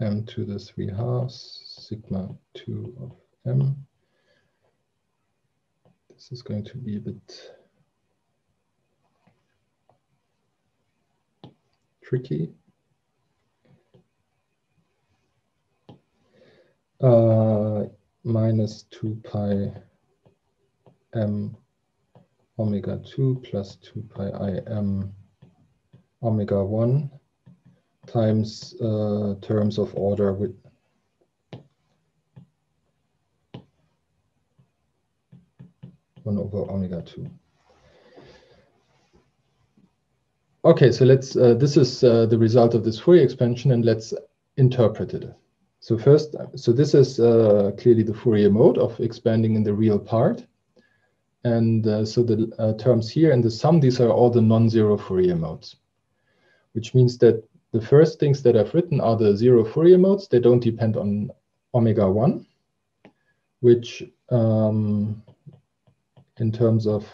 m to the 3 halves, sigma 2 of m. This is going to be a bit tricky. Uh, minus 2 pi m omega 2 plus 2 pi i m omega 1 times uh, terms of order with one over omega 2. Okay, so let's, uh, this is uh, the result of this Fourier expansion and let's interpret it. So first, so this is uh, clearly the Fourier mode of expanding in the real part. And uh, so the uh, terms here and the sum, these are all the non-zero Fourier modes, which means that the first things that I've written are the zero Fourier modes. They don't depend on omega 1, which um, in terms of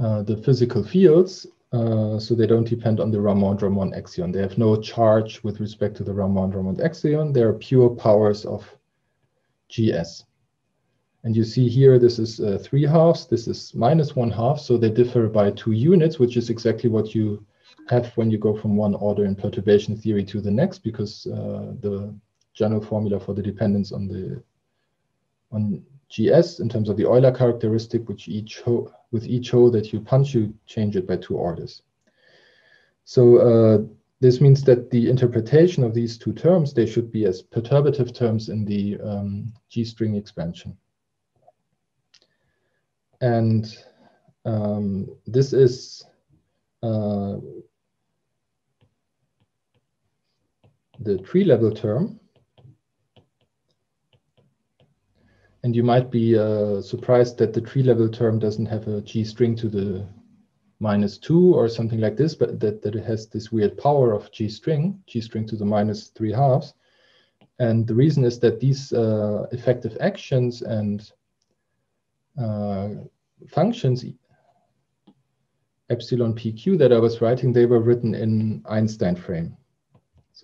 uh, the physical fields uh, so they don't depend on the Ramond-Ramond axion. They have no charge with respect to the Ramond-Ramond axion. They are pure powers of GS. And you see here, this is uh, three halves, this is minus one half, so they differ by two units, which is exactly what you have when you go from one order in perturbation theory to the next, because uh, the general formula for the dependence on the on GS in terms of the Euler characteristic, which each hole, with each hole that you punch, you change it by two orders. So uh, this means that the interpretation of these two terms, they should be as perturbative terms in the um, G-string expansion. And um, this is uh, the tree level term. And you might be uh, surprised that the tree level term doesn't have a G string to the minus two or something like this, but that, that it has this weird power of G string, G string to the minus three halves. And the reason is that these uh, effective actions and uh, functions, epsilon pq that I was writing, they were written in Einstein frame.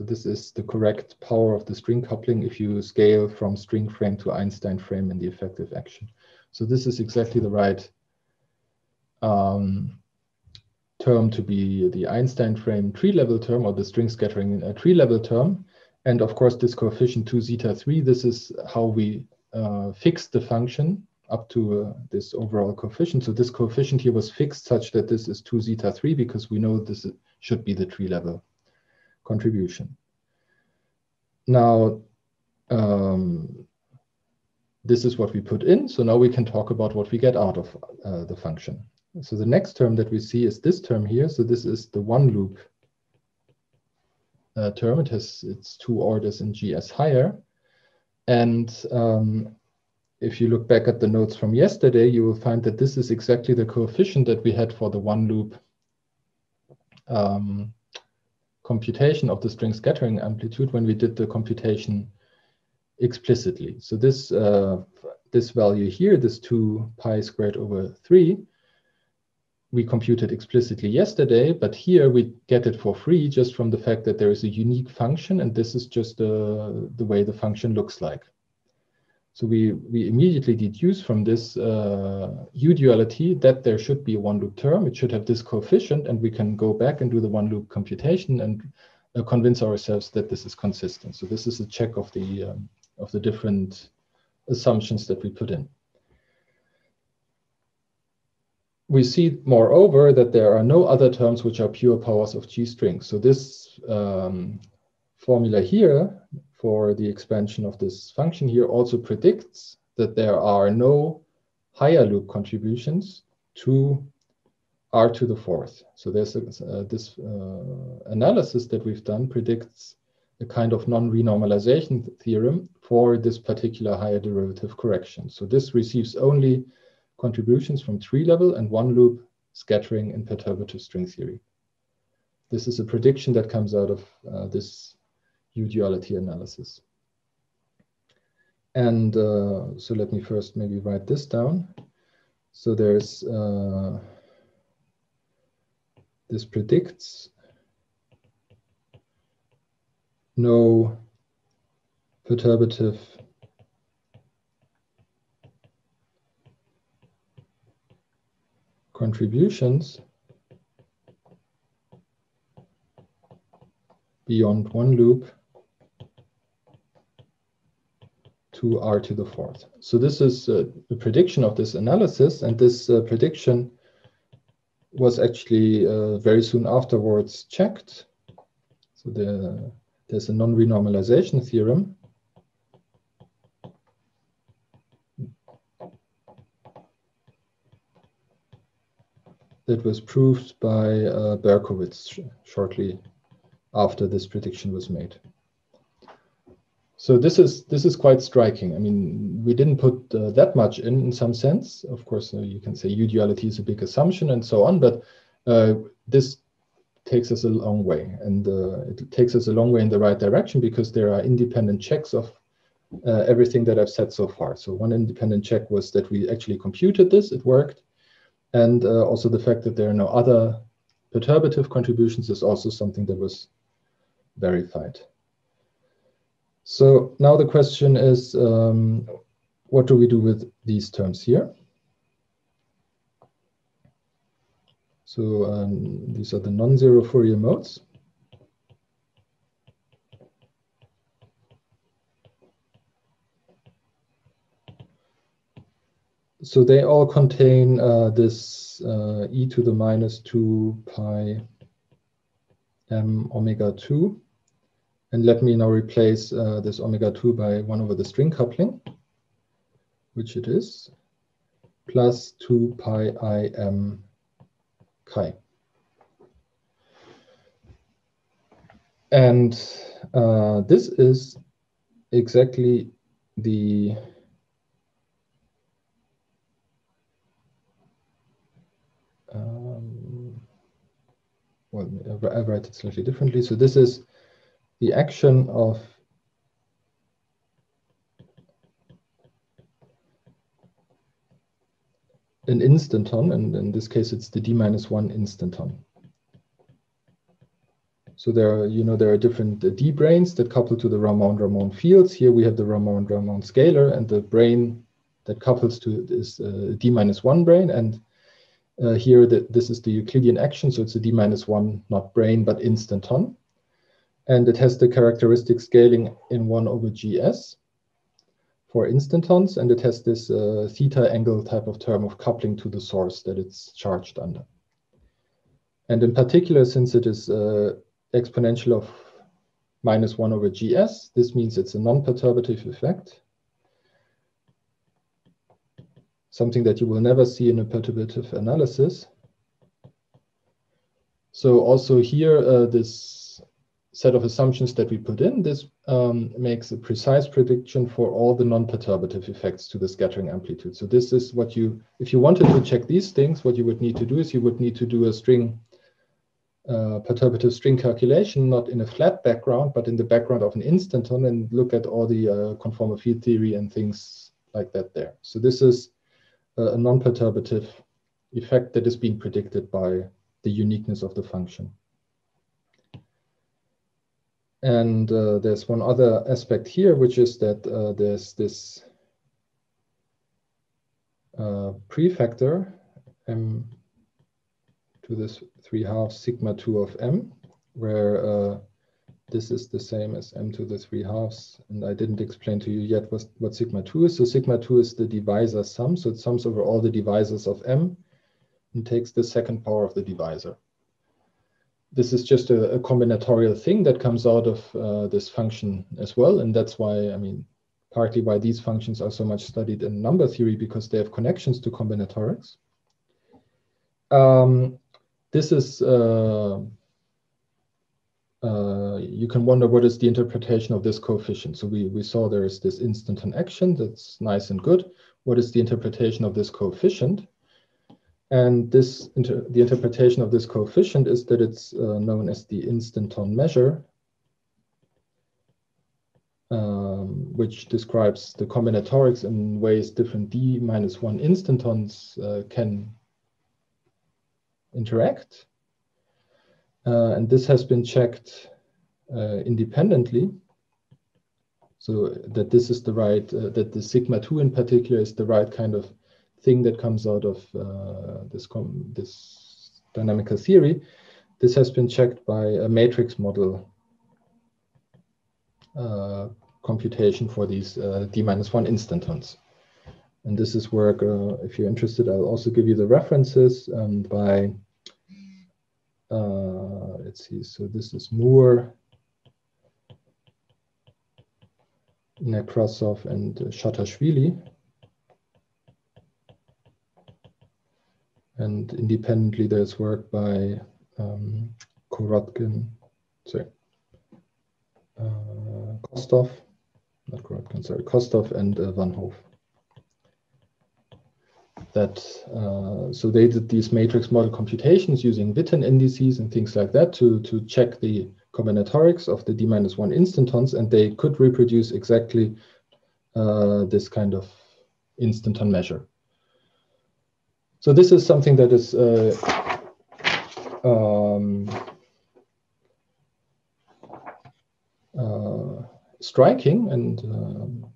So this is the correct power of the string coupling if you scale from string frame to Einstein frame in the effective action. So this is exactly the right um, term to be the Einstein frame tree level term or the string scattering in a tree level term. And of course, this coefficient 2 zeta 3, this is how we uh, fix the function up to uh, this overall coefficient. So this coefficient here was fixed such that this is 2 zeta 3 because we know this should be the tree level contribution. Now, um, this is what we put in. So now we can talk about what we get out of uh, the function. So the next term that we see is this term here. So this is the one loop uh, term. It has its two orders in GS higher. And um, if you look back at the notes from yesterday, you will find that this is exactly the coefficient that we had for the one loop um, computation of the string scattering amplitude when we did the computation explicitly. So this, uh, this value here, this 2 pi squared over 3, we computed explicitly yesterday, but here we get it for free just from the fact that there is a unique function, and this is just uh, the way the function looks like. So we, we immediately deduce from this uh, U-duality that there should be a one-loop term. It should have this coefficient, and we can go back and do the one-loop computation and uh, convince ourselves that this is consistent. So this is a check of the, um, of the different assumptions that we put in. We see, moreover, that there are no other terms which are pure powers of G strings. So this um, formula here for the expansion of this function here also predicts that there are no higher loop contributions to r to the fourth. So there's a, this uh, analysis that we've done predicts a kind of non-renormalization theorem for this particular higher derivative correction. So this receives only contributions from tree level and one loop scattering in perturbative string theory. This is a prediction that comes out of uh, this U-duality analysis. And uh, so let me first maybe write this down. So there's, uh, this predicts no perturbative contributions beyond one loop to r to the fourth. So this is uh, a prediction of this analysis, and this uh, prediction was actually uh, very soon afterwards checked. So the, there's a non-renormalization theorem. That was proved by uh, Berkovits shortly after this prediction was made. So this is this is quite striking. I mean, we didn't put uh, that much in in some sense. Of course, uh, you can say U duality is a big assumption and so on, but uh, this takes us a long way, and uh, it takes us a long way in the right direction because there are independent checks of uh, everything that I've said so far. So one independent check was that we actually computed this; it worked, and uh, also the fact that there are no other perturbative contributions is also something that was verified. So now the question is, um, what do we do with these terms here? So um, these are the non-zero Fourier modes. So they all contain uh, this uh, e to the minus 2 pi m omega 2 and let me now replace uh, this omega 2 by 1 over the string coupling, which it is, plus 2 pi i m chi. And uh, this is exactly the um, well, I write it slightly differently. So this is the action of an instanton, and in this case, it's the d minus one instanton. So there are, you know, there are different uh, d branes that couple to the Ramond-Ramond fields. Here we have the Ramond-Ramond scalar, and the brane that couples to is uh, d minus one brane, And uh, here, the, this is the Euclidean action, so it's a d minus one, not brane but instanton and it has the characteristic scaling in 1 over gs for instantons, and it has this uh, theta angle type of term of coupling to the source that it's charged under. And in particular, since it is uh, exponential of minus 1 over gs, this means it's a non-perturbative effect, something that you will never see in a perturbative analysis. So also here, uh, this set of assumptions that we put in, this um, makes a precise prediction for all the non-perturbative effects to the scattering amplitude. So this is what you, if you wanted to check these things, what you would need to do is you would need to do a string, uh, perturbative string calculation, not in a flat background, but in the background of an instanton and look at all the uh, conformal field theory and things like that there. So this is a non-perturbative effect that is being predicted by the uniqueness of the function. And uh, there's one other aspect here, which is that uh, there's this uh, prefactor m to this 3 halves sigma 2 of m, where uh, this is the same as m to the 3 halves. And I didn't explain to you yet what, what sigma 2 is. So sigma 2 is the divisor sum. So it sums over all the divisors of m and takes the second power of the divisor this is just a, a, combinatorial thing that comes out of uh, this function as well. And that's why, I mean, partly why these functions are so much studied in number theory because they have connections to combinatorics. Um, this is, uh, uh, you can wonder what is the interpretation of this coefficient. So we, we saw there is this instanton action that's nice and good. What is the interpretation of this coefficient? And this inter the interpretation of this coefficient is that it's uh, known as the instanton measure, um, which describes the combinatorics in ways different d minus one instantons uh, can interact. Uh, and this has been checked uh, independently. So that this is the right, uh, that the sigma 2 in particular is the right kind of thing that comes out of uh, this, this dynamical theory. This has been checked by a matrix model uh, computation for these uh, d minus one instantons. And this is work, uh, if you're interested, I'll also give you the references um, by, uh, let's see, so this is Moore, Nekrasov, and Shatashvili. And independently, there's work by um, Korotkin, sorry, uh, Kostov, not Korotkin, sorry, Kostov and uh, Vanhove. That uh, so they did these matrix model computations using Witten indices and things like that to to check the combinatorics of the d minus one instantons, and they could reproduce exactly uh, this kind of instanton measure. So this is something that is uh, um, uh, striking and um,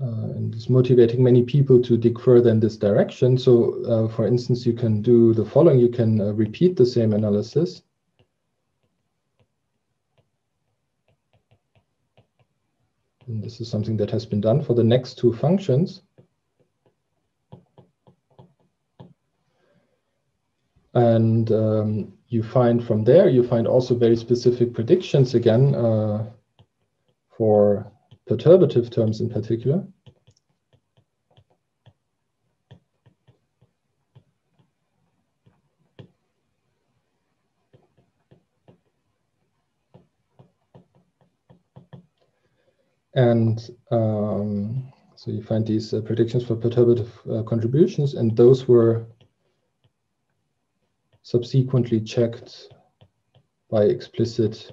uh, and is motivating many people to dig further in this direction. So, uh, for instance, you can do the following: you can uh, repeat the same analysis. And this is something that has been done for the next two functions. And um, you find from there, you find also very specific predictions again uh, for perturbative terms in particular. And um, so you find these uh, predictions for perturbative uh, contributions, and those were subsequently checked by explicit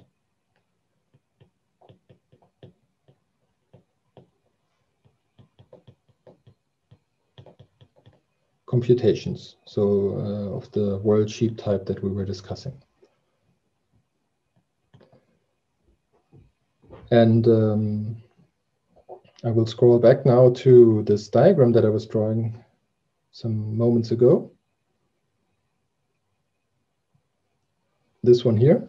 computations, so uh, of the world sheet type that we were discussing. And um, I will scroll back now to this diagram that I was drawing some moments ago. This one here.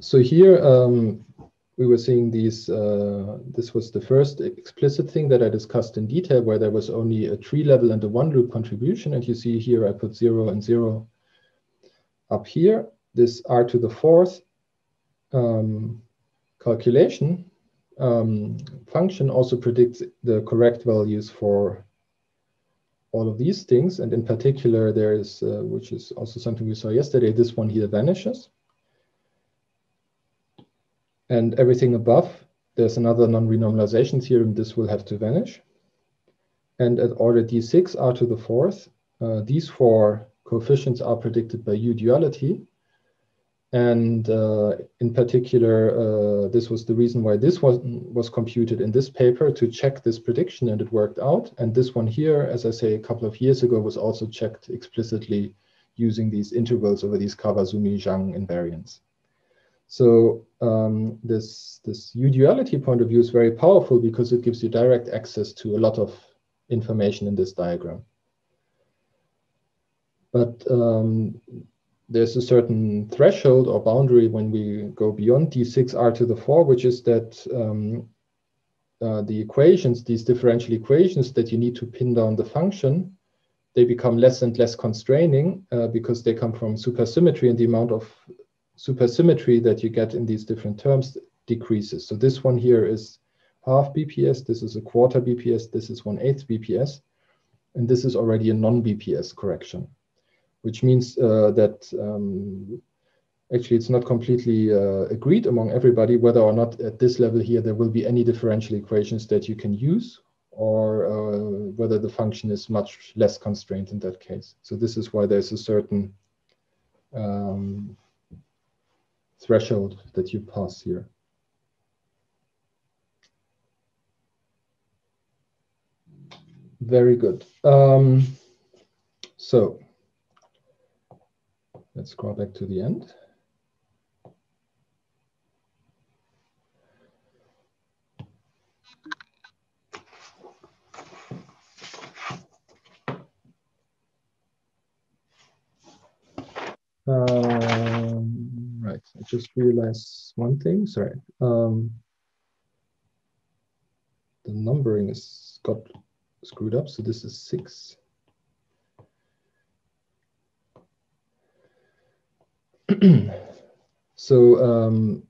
So here um, we were seeing these, uh, this was the first explicit thing that I discussed in detail where there was only a tree level and a one loop contribution. And you see here I put zero and zero up here. This r to the fourth um, calculation um, function also predicts the correct values for all of these things. And in particular, there is, uh, which is also something we saw yesterday, this one here vanishes. And everything above, there's another non-renormalization theorem, this will have to vanish. And at order d6 r to the fourth, uh, these four coefficients are predicted by U duality. And uh, in particular, uh, this was the reason why this was, was computed in this paper to check this prediction and it worked out. And this one here, as I say, a couple of years ago was also checked explicitly using these intervals over these Kawazumi-Zhang invariants. So um, this, this U-duality point of view is very powerful because it gives you direct access to a lot of information in this diagram. But um, there's a certain threshold or boundary when we go beyond d6r to the 4, which is that um, uh, the equations, these differential equations that you need to pin down the function, they become less and less constraining uh, because they come from supersymmetry and the amount of supersymmetry that you get in these different terms decreases. So this one here is half BPS, this is a quarter BPS, this is one eighth BPS, and this is already a non-BPS correction which means uh, that um, actually it's not completely uh, agreed among everybody whether or not at this level here there will be any differential equations that you can use or uh, whether the function is much less constrained in that case. So this is why there's a certain um, threshold that you pass here. Very good. Um, so Let's scroll back to the end. Um, right, I just realized one thing, sorry. Um, the numbering is got screwed up, so this is six. so um,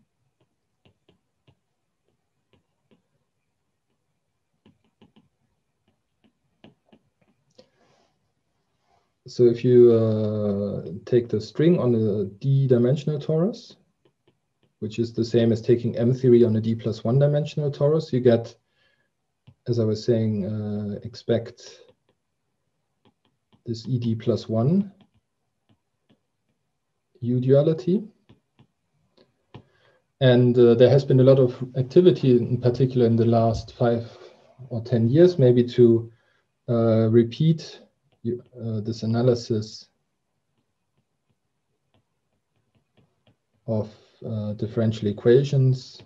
so if you uh, take the string on a d-dimensional torus which is the same as taking M theory on a D plus one dimensional torus, you get, as I was saying, uh, expect this ED plus one Duality. And uh, there has been a lot of activity, in particular in the last five or 10 years, maybe to uh, repeat uh, this analysis of uh, differential equations,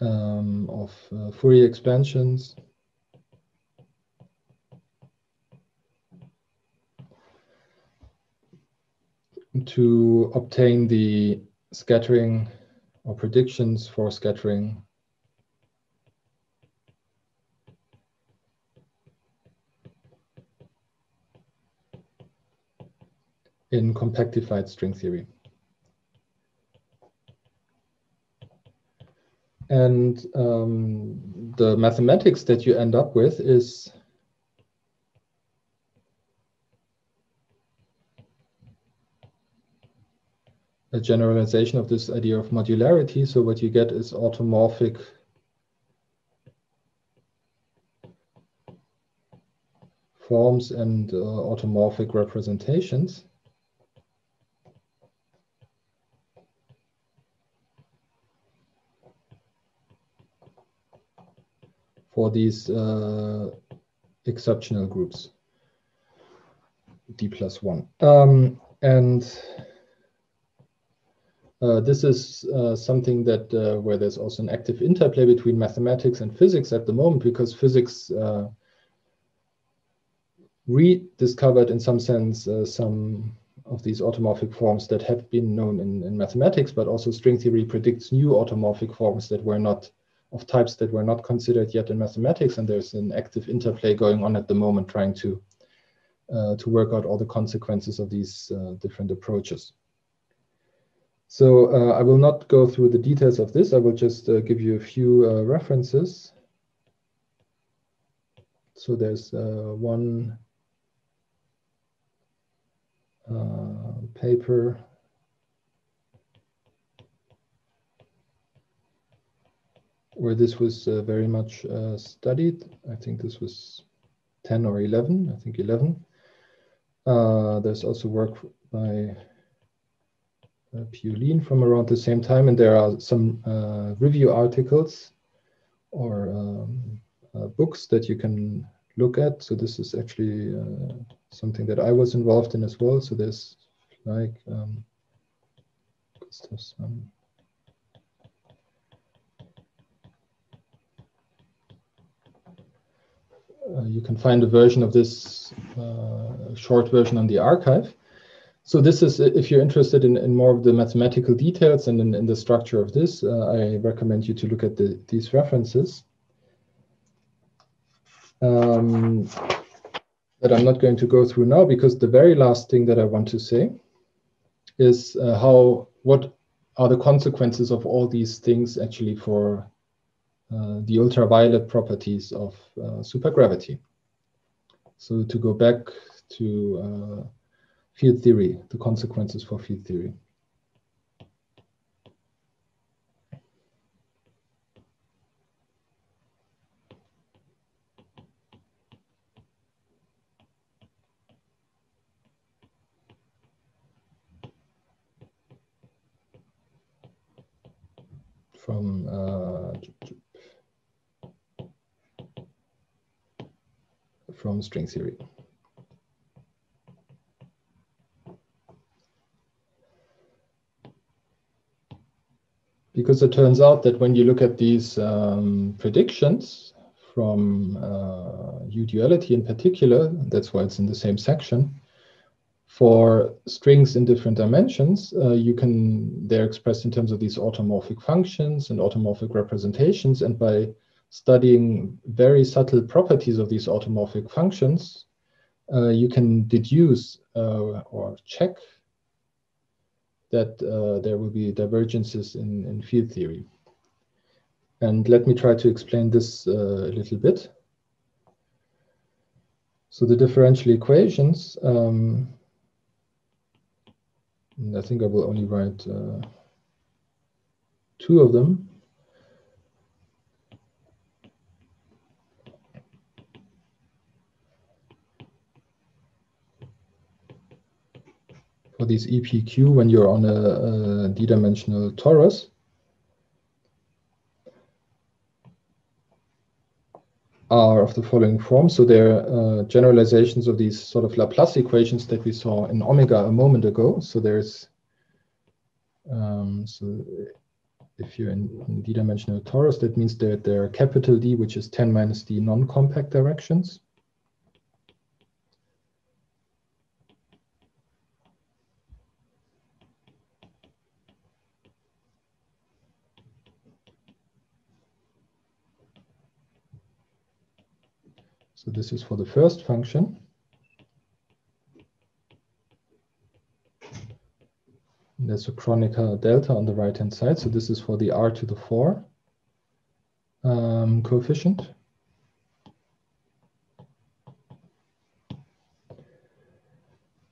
um, of uh, Fourier expansions, to obtain the scattering or predictions for scattering in compactified string theory. And um, the mathematics that you end up with is a generalization of this idea of modularity. So what you get is automorphic forms and uh, automorphic representations. for these uh, exceptional groups, D plus one. Um, and uh, this is uh, something that uh, where there's also an active interplay between mathematics and physics at the moment because physics uh, rediscovered in some sense uh, some of these automorphic forms that have been known in, in, mathematics, but also string theory predicts new automorphic forms that were not of types that were not considered yet in mathematics. And there's an active interplay going on at the moment trying to, to work out all the consequences of these different approaches. So uh, I will not go through the details of this. I will just uh, give you a few uh, references. So there's uh, one uh, paper where this was uh, very much studied. I think this was 10 or 11, I think 11. there's also work by uh, Pioline from around the same time, and there are some uh, review articles or um, uh, books that you can look at. So this is actually something that I was involved in as well. So there's like um, um, uh, you can find a version of this uh, short version on the arXiv. So this is, if you're interested in, in more of the mathematical details and in, in the structure of this, uh, I recommend you to look at the, these references. Um, that I'm not going to go through now because the very last thing that I want to say is uh, how, what are the consequences of all these things actually for uh, the ultraviolet properties of uh, supergravity. So to go back to uh, field theory, the consequences for field theory. From uh, from string theory. Because it turns out that when you look at these um, predictions from uh, U-duality in particular, that's why it's in the same section, for strings in different dimensions, uh, you can, they're expressed in terms of these automorphic functions and automorphic representations. And by studying very subtle properties of these automorphic functions, uh, you can deduce uh, or check that uh, there will be divergences in, in field theory. And let me try to explain this uh, a little bit. So the differential equations um, I think I will only write uh, two of them. For these EPQ, when you're on a, a d-dimensional torus, are of the following form. So they're uh, generalizations of these sort of Laplace equations that we saw in omega a moment ago. So there's, um, so if you're in, in d-dimensional torus, that means that there are capital D, which is 10 minus d non-compact directions. So this is for the first function. There's a Kronecker delta on the right-hand side. So this is for the r to the 4 um, coefficient.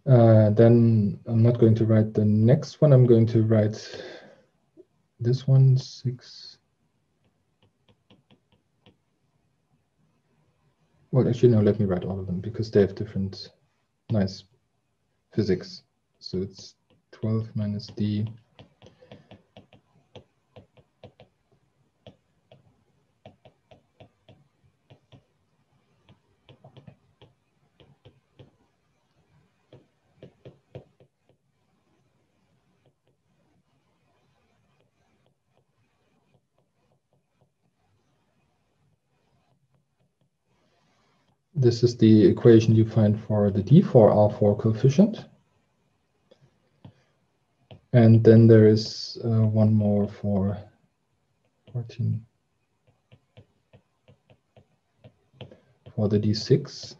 Uh, then I'm not going to write the next one. I'm going to write this one, 6. Well, actually, no, let me write all of them because they have different nice physics. So it's 12 minus d This is the equation you find for the D4R4 coefficient. And then there is uh, one more for 14 for the D6.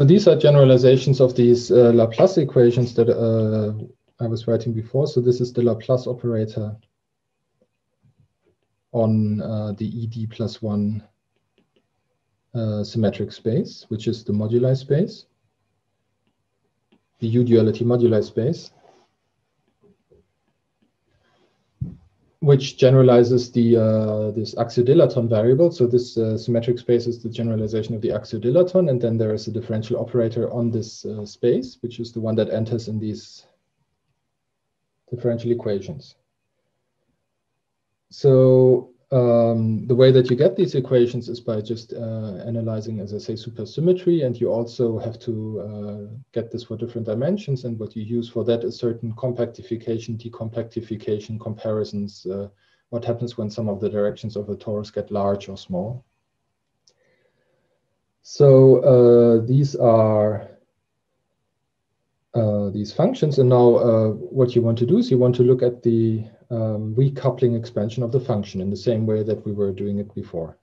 So these are generalizations of these uh, Laplace equations that uh, I was writing before. So this is the Laplace operator on uh, the ED plus one uh, symmetric space, which is the moduli space, the U-duality moduli space. Which generalizes the uh, this axiodilaton variable. So this uh, symmetric space is the generalization of the axiodilaton, and then there is a differential operator on this uh, space, which is the one that enters in these differential equations. So um, the way that you get these equations is by just uh, analyzing, as I say, supersymmetry, and you also have to uh, get this for different dimensions. And what you use for that is certain compactification, decompactification comparisons. Uh, what happens when some of the directions of a torus get large or small? So uh, these are uh, these functions. And now uh, what you want to do is you want to look at the um, weak coupling expansion of the function in the same way that we were doing it before.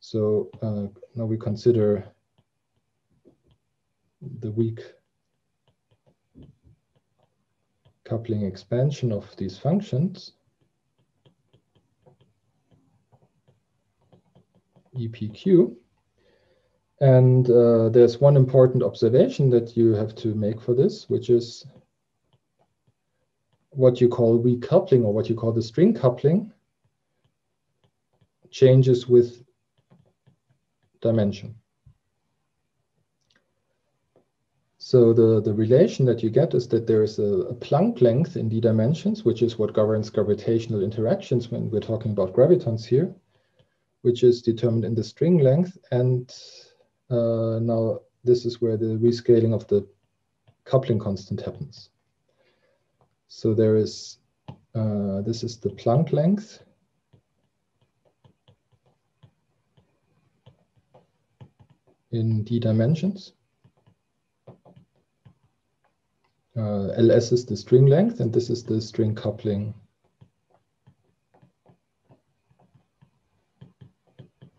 So uh, now we consider the weak coupling expansion of these functions. EPQ. And uh, there's one important observation that you have to make for this, which is what you call weak coupling or what you call the string coupling changes with dimension. So the, the relation that you get is that there is a, a Planck length in d dimensions, which is what governs gravitational interactions when we're talking about gravitons here, which is determined in the string length. And uh, now this is where the rescaling of the coupling constant happens. So there is, uh, this is the Planck length. in d dimensions. Uh, ls is the string length, and this is the string coupling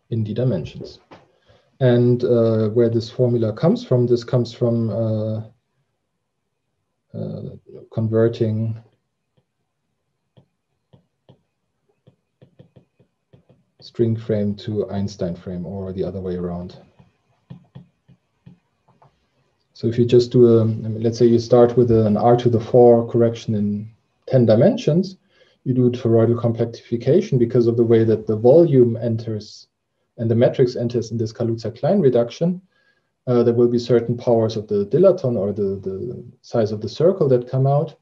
in d dimensions. And uh, where this formula comes from, this comes from uh, uh, converting string frame to Einstein frame or the other way around. So if you just do a, let's say you start with an R to the four correction in 10 dimensions, you do toroidal compactification because of the way that the volume enters and the matrix enters in this Kaluza-Klein reduction. Uh, there will be certain powers of the dilaton or the, the size of the circle that come out.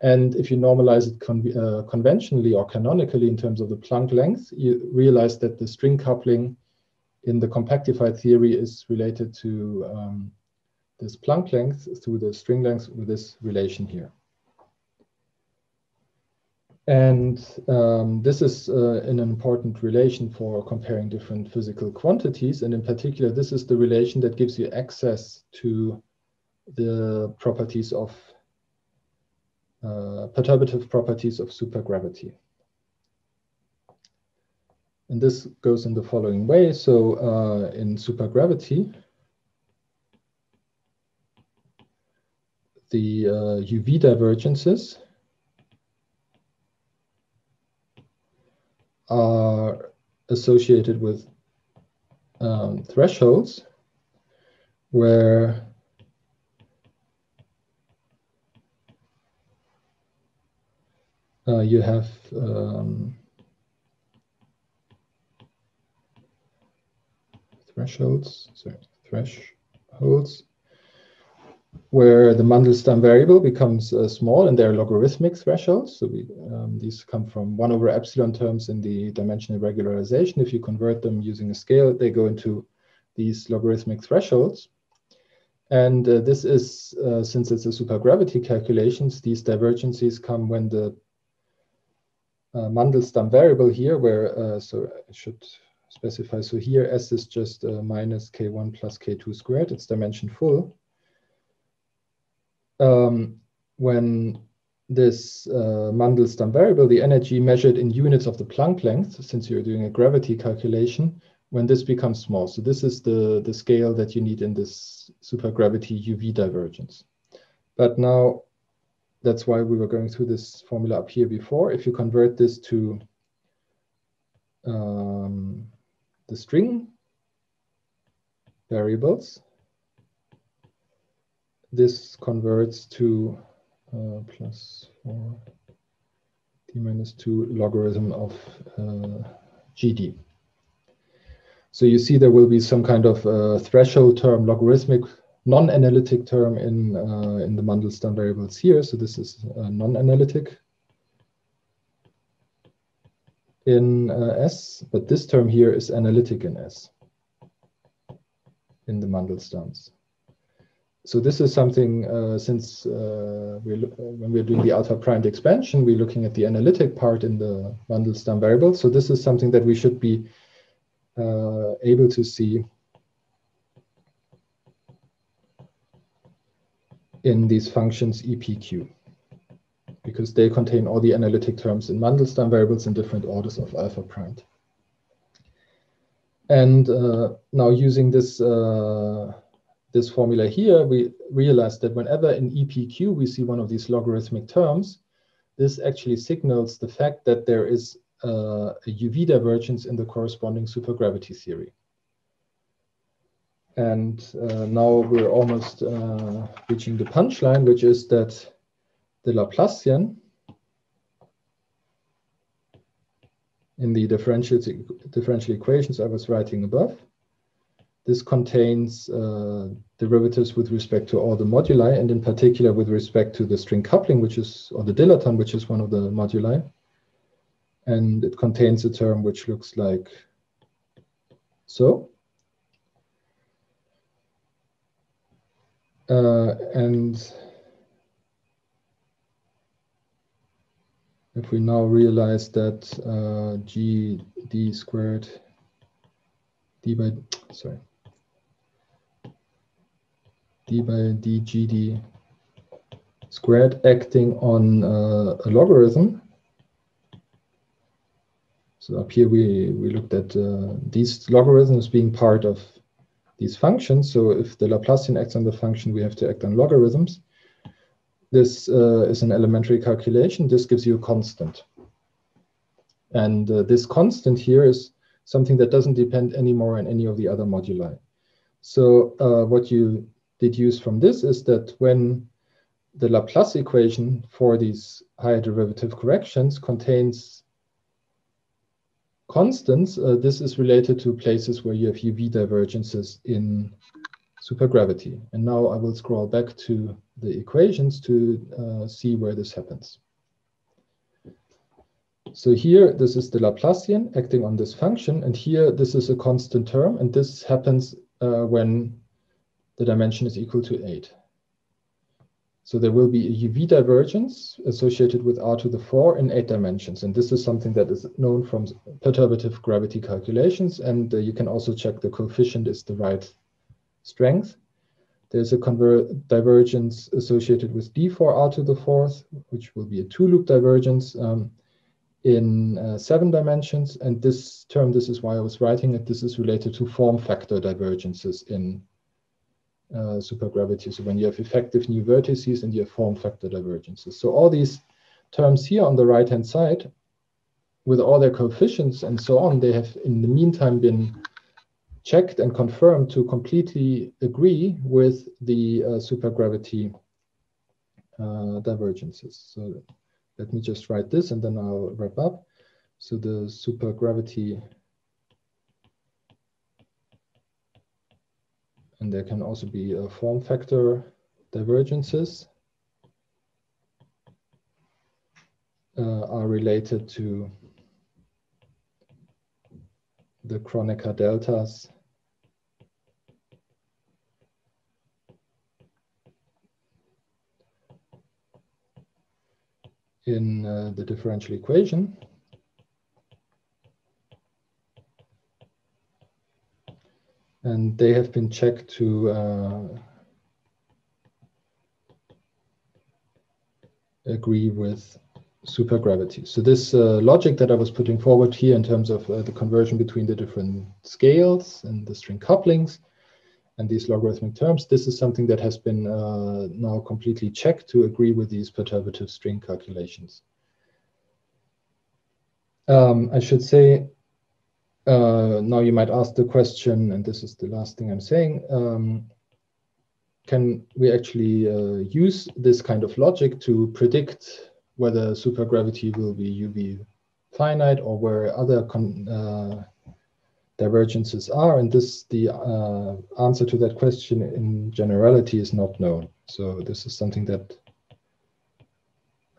And if you normalize it con uh, conventionally or canonically in terms of the Planck length, you realize that the string coupling in the compactified theory is related to um, this Planck length through the string length with this relation here. And um, this is uh, an important relation for comparing different physical quantities. And in particular, this is the relation that gives you access to the properties of uh, perturbative properties of supergravity. And this goes in the following way. So uh, in supergravity, the uh, UV divergences are associated with um, thresholds where uh, you have um, thresholds, sorry, thresholds where the Mandelstam variable becomes uh, small and they're logarithmic thresholds. So we, um, these come from 1 over epsilon terms in the dimensional regularization. If you convert them using a scale, they go into these logarithmic thresholds. And uh, this is, uh, since it's a supergravity calculations, these divergences come when the uh, Mandelstam variable here, where, uh, so I should specify, so here S is just uh, minus K1 plus K2 squared, it's dimension full um, when this uh, Mandelstam variable, the energy measured in units of the Planck length, since you're doing a gravity calculation, when this becomes small. So this is the, the scale that you need in this supergravity UV divergence. But now, that's why we were going through this formula up here before. If you convert this to um, the string variables, this converts to uh, plus 4 d minus 2 logarithm of uh, gd. So you see there will be some kind of uh, threshold term, logarithmic non-analytic term in, uh, in the Mandelstam variables here. So this is non-analytic in uh, S, but this term here is analytic in S in the Mandelstams so this is something uh, since uh, we uh, when we're doing the alpha primed expansion, we're looking at the analytic part in the Mandelstam variable. So this is something that we should be uh, able to see in these functions EPQ, because they contain all the analytic terms in Mandelstam variables in different orders of alpha primed. And uh, now using this uh, this formula here, we realize that whenever in EPQ we see one of these logarithmic terms, this actually signals the fact that there is a UV divergence in the corresponding supergravity theory. And uh, now we're almost uh, reaching the punchline, which is that the Laplacian in the differential, differential equations I was writing above this contains uh, derivatives with respect to all the moduli, and in particular with respect to the string coupling, which is, or the dilaton, which is one of the moduli. And it contains a term which looks like so. Uh, and if we now realize that uh, g d squared d by, sorry, d by dgd squared acting on uh, a logarithm. So up here we, we looked at uh, these logarithms being part of these functions. So if the Laplacian acts on the function, we have to act on logarithms. This uh, is an elementary calculation. This gives you a constant. And uh, this constant here is something that doesn't depend anymore on any of the other moduli. So uh, what you deduce from this is that when the Laplace equation for these higher derivative corrections contains constants, uh, this is related to places where you have UV divergences in supergravity. And now I will scroll back to the equations to uh, see where this happens. So here, this is the Laplacian acting on this function. And here, this is a constant term. And this happens uh, when the dimension is equal to 8. So there will be a UV divergence associated with R to the 4 in eight dimensions. And this is something that is known from perturbative gravity calculations. And uh, you can also check the coefficient is the right strength. There's a divergence associated with D4R to the fourth, which will be a two loop divergence um, in uh, seven dimensions. And this term, this is why I was writing it, this is related to form factor divergences in uh, supergravity. So when you have effective new vertices and you have form factor divergences. So all these terms here on the right-hand side, with all their coefficients and so on, they have in the meantime been checked and confirmed to completely agree with the uh, supergravity uh, divergences. So let me just write this and then I'll wrap up. So the supergravity And there can also be a form factor divergences uh, are related to the Kronecker deltas in uh, the differential equation. And they have been checked to uh, agree with supergravity. So this uh, logic that I was putting forward here in terms of uh, the conversion between the different scales and the string couplings and these logarithmic terms, this is something that has been uh, now completely checked to agree with these perturbative string calculations. Um, I should say uh, now you might ask the question, and this is the last thing I'm saying, um, can we actually uh, use this kind of logic to predict whether supergravity will be UV finite or where other uh, divergences are? And this, the uh, answer to that question in generality is not known. So this is something that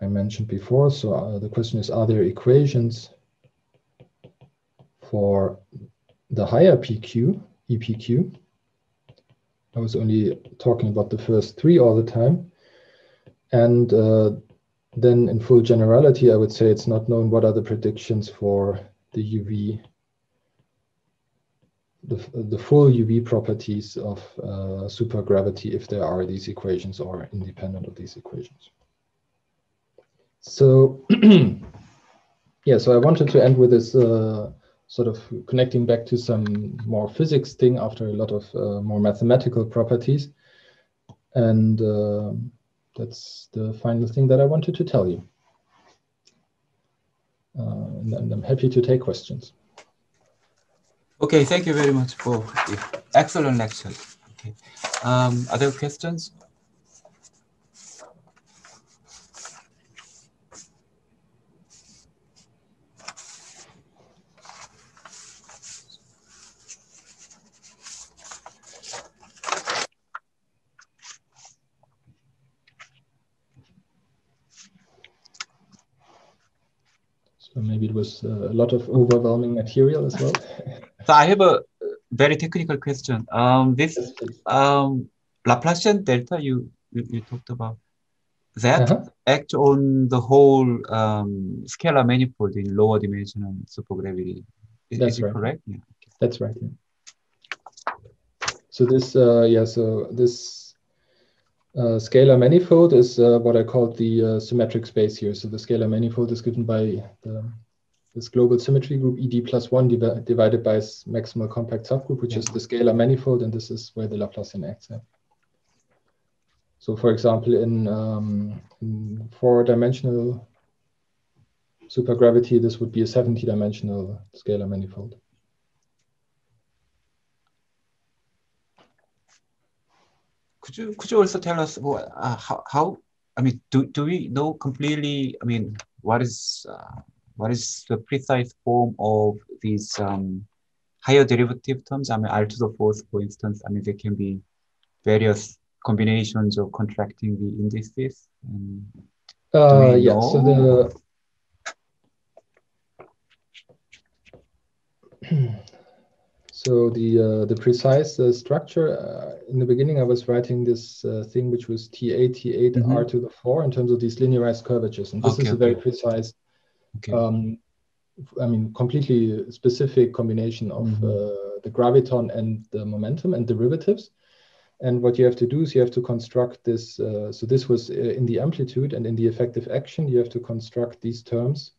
I mentioned before. So uh, the question is, are there equations for the higher PQ, EPQ. I was only talking about the first three all the time. And uh, then in full generality, I would say it's not known what are the predictions for the UV, the, the full UV properties of uh, supergravity if there are these equations or independent of these equations. So yeah, so I wanted to end with this uh, sort of connecting back to some more physics thing after a lot of uh, more mathematical properties. And uh, that's the final thing that I wanted to tell you. Uh, and, I'm happy to take questions. Okay, thank you very much for the excellent lecture. Okay, um, other questions? Uh, a lot of overwhelming material as well. so I have a very technical question. Um, this um, Laplacian delta you, you, you talked about that uh -huh. act on the whole um, scalar manifold in lower dimensional supergravity. Is, That's is right. correct? Yeah. That's right. Yeah. So this, uh, yeah, so this uh, scalar manifold is uh, what I call the uh, symmetric space here. So the scalar manifold is given by the, this global symmetry group ED plus one div divided by its maximal compact subgroup, which is the scalar manifold, and this is where the Laplacian acts. Yeah. So for example, in, um, in four-dimensional supergravity, this would be a 70-dimensional scalar manifold. Could you could you also tell us what, uh, how, how I mean do, do we know completely I mean what is uh, what is the precise form of these um, higher derivative terms? I mean R to the fourth for instance I mean there can be various combinations of contracting the indices. Um, uh, yeah, so the So the uh, the precise uh, structure uh, in the beginning, I was writing this uh, thing which was T8 T8 mm-hmm. R to the four in terms of these linearized curvatures, and this okay, is a okay. very precise. Okay. Um, I mean, completely specific combination of mm-hmm. Uh, the graviton and the momentum and derivatives. And what you have to do is you have to construct this. Uh, so this was in the amplitude and in the effective action, you have to construct these terms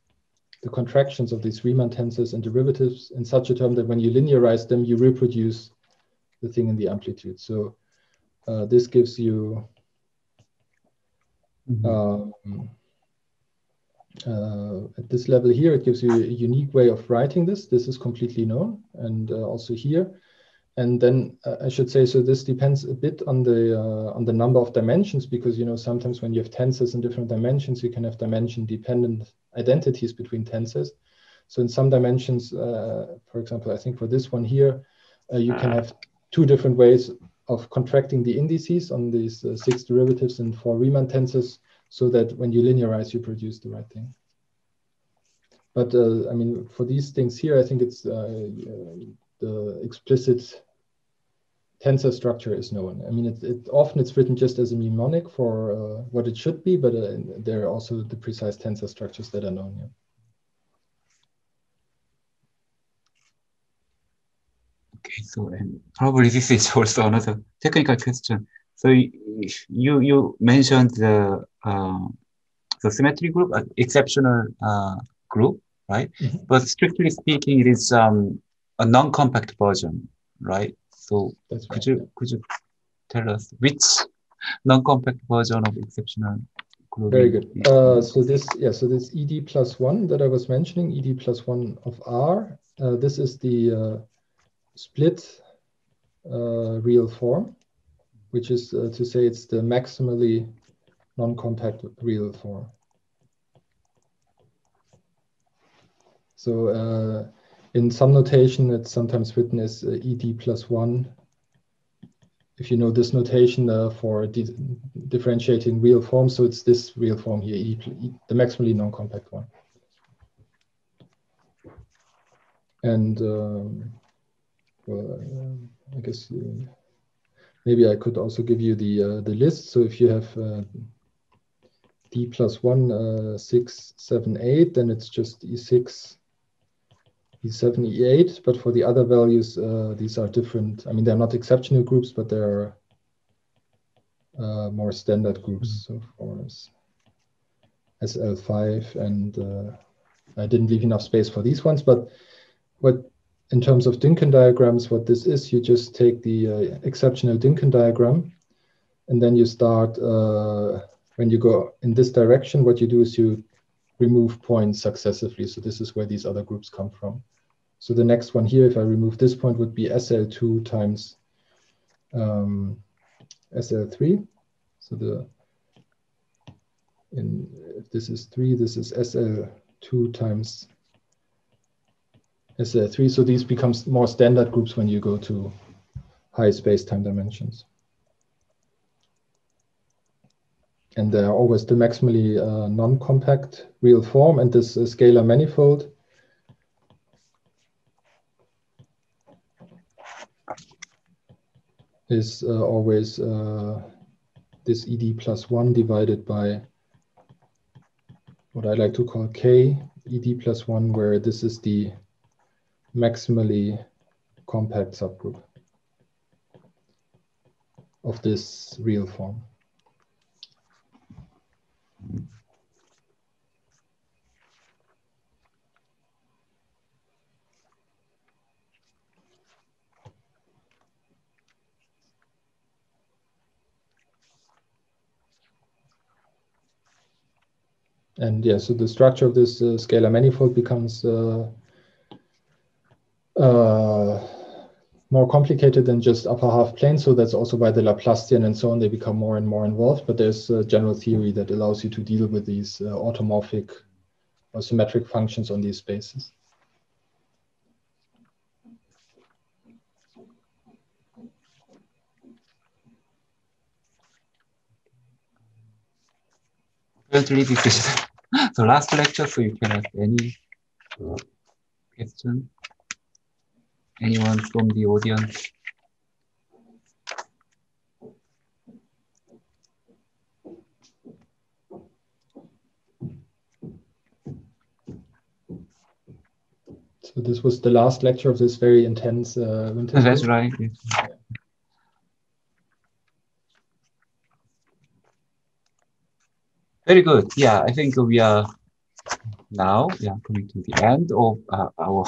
the contractions of these Riemann tensors and derivatives in such a term that when you linearize them, you reproduce the thing in the amplitude. So uh, this gives you mm -hmm. um, uh, at this level here, it gives you a unique way of writing this. This is completely known. And uh, also here, and then uh, I should say, so this depends a bit on the uh, on the number of dimensions because you know sometimes when you have tensors in different dimensions, you can have dimension dependent identities between tensors. So in some dimensions, uh, for example, I think for this one here, uh, you can have two different ways of contracting the indices on these uh, six derivatives and four Riemann tensors, so that when you linearize, you produce the right thing. But uh, I mean, for these things here, I think it's the explicit tensor structure is known. I mean, it, it, often it's written just as a mnemonic for uh, what it should be, but uh, there are also the precise tensor structures that are known. Yeah. Okay, so and probably this is also another technical question. So you you mentioned the uh, the symmetry group, uh, exceptional uh, group, right? Mm -hmm. But strictly speaking, it is um, a non-compact version, right? So That's could right. you could you tell us which non-compact version of exceptional group? Very good. Uh, so this, yeah, so this ED plus one that I was mentioning, ED plus one of R, uh, this is the uh, split uh, real form, which is uh, to say it's the maximally non-compact real form. So uh, in some notation, it's sometimes written as uh, ed plus one. If you know this notation uh, for differentiating real forms, so it's this real form here, e, e, the maximally non-compact one. And um, well, I guess uh, maybe I could also give you the uh, the list. So if you have uh, d plus one, six, seven, eight, then it's just e6 E7, E8, but for the other values, uh, these are different. I mean, they're not exceptional groups, but they're uh, more standard groups. So for SL5, and uh, I didn't leave enough space for these ones, but what in terms of Dynkin diagrams, what this is, you just take the uh, exceptional Dynkin diagram, and then you start, uh, when you go in this direction, what you do is you remove points successively. So this is where these other groups come from. So the next one here, if I remove this point, would be SL2 times um, SL3. So the in if this is 3, this is SL2 times SL3. So these becomes more standard groups when you go to high space-time dimensions. And they are always the maximally uh, non-compact real form and this uh, scalar manifold. is uh, always uh, this ed plus 1 divided by what I like to call k ed plus 1, where this is the maximally compact subgroup of this real form. And yeah, so the structure of this uh, scalar manifold becomes uh, uh, more complicated than just upper half plane. So that's also why the Laplacian and so on, they become more and more involved. But there's a general theory that allows you to deal with these uh, automorphic or symmetric functions on these spaces. This is the last lecture, so you can ask any question. Anyone from the audience? So this was the last lecture of this very intense uh, winter. That's right. Very good. Yeah, I think we are now yeah coming to the end of uh, our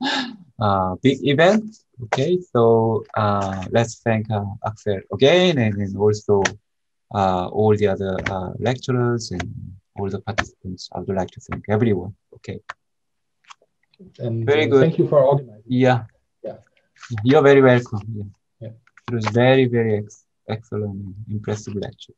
uh, big event. Okay, so uh, let's thank uh, Axel again, and, and also uh, all the other uh, lecturers and all the participants. I would like to thank everyone. Okay. And very good. Thank you for organizing. Yeah. Yeah. You're very welcome. Yeah. yeah. It was very very ex excellent, impressive lecture.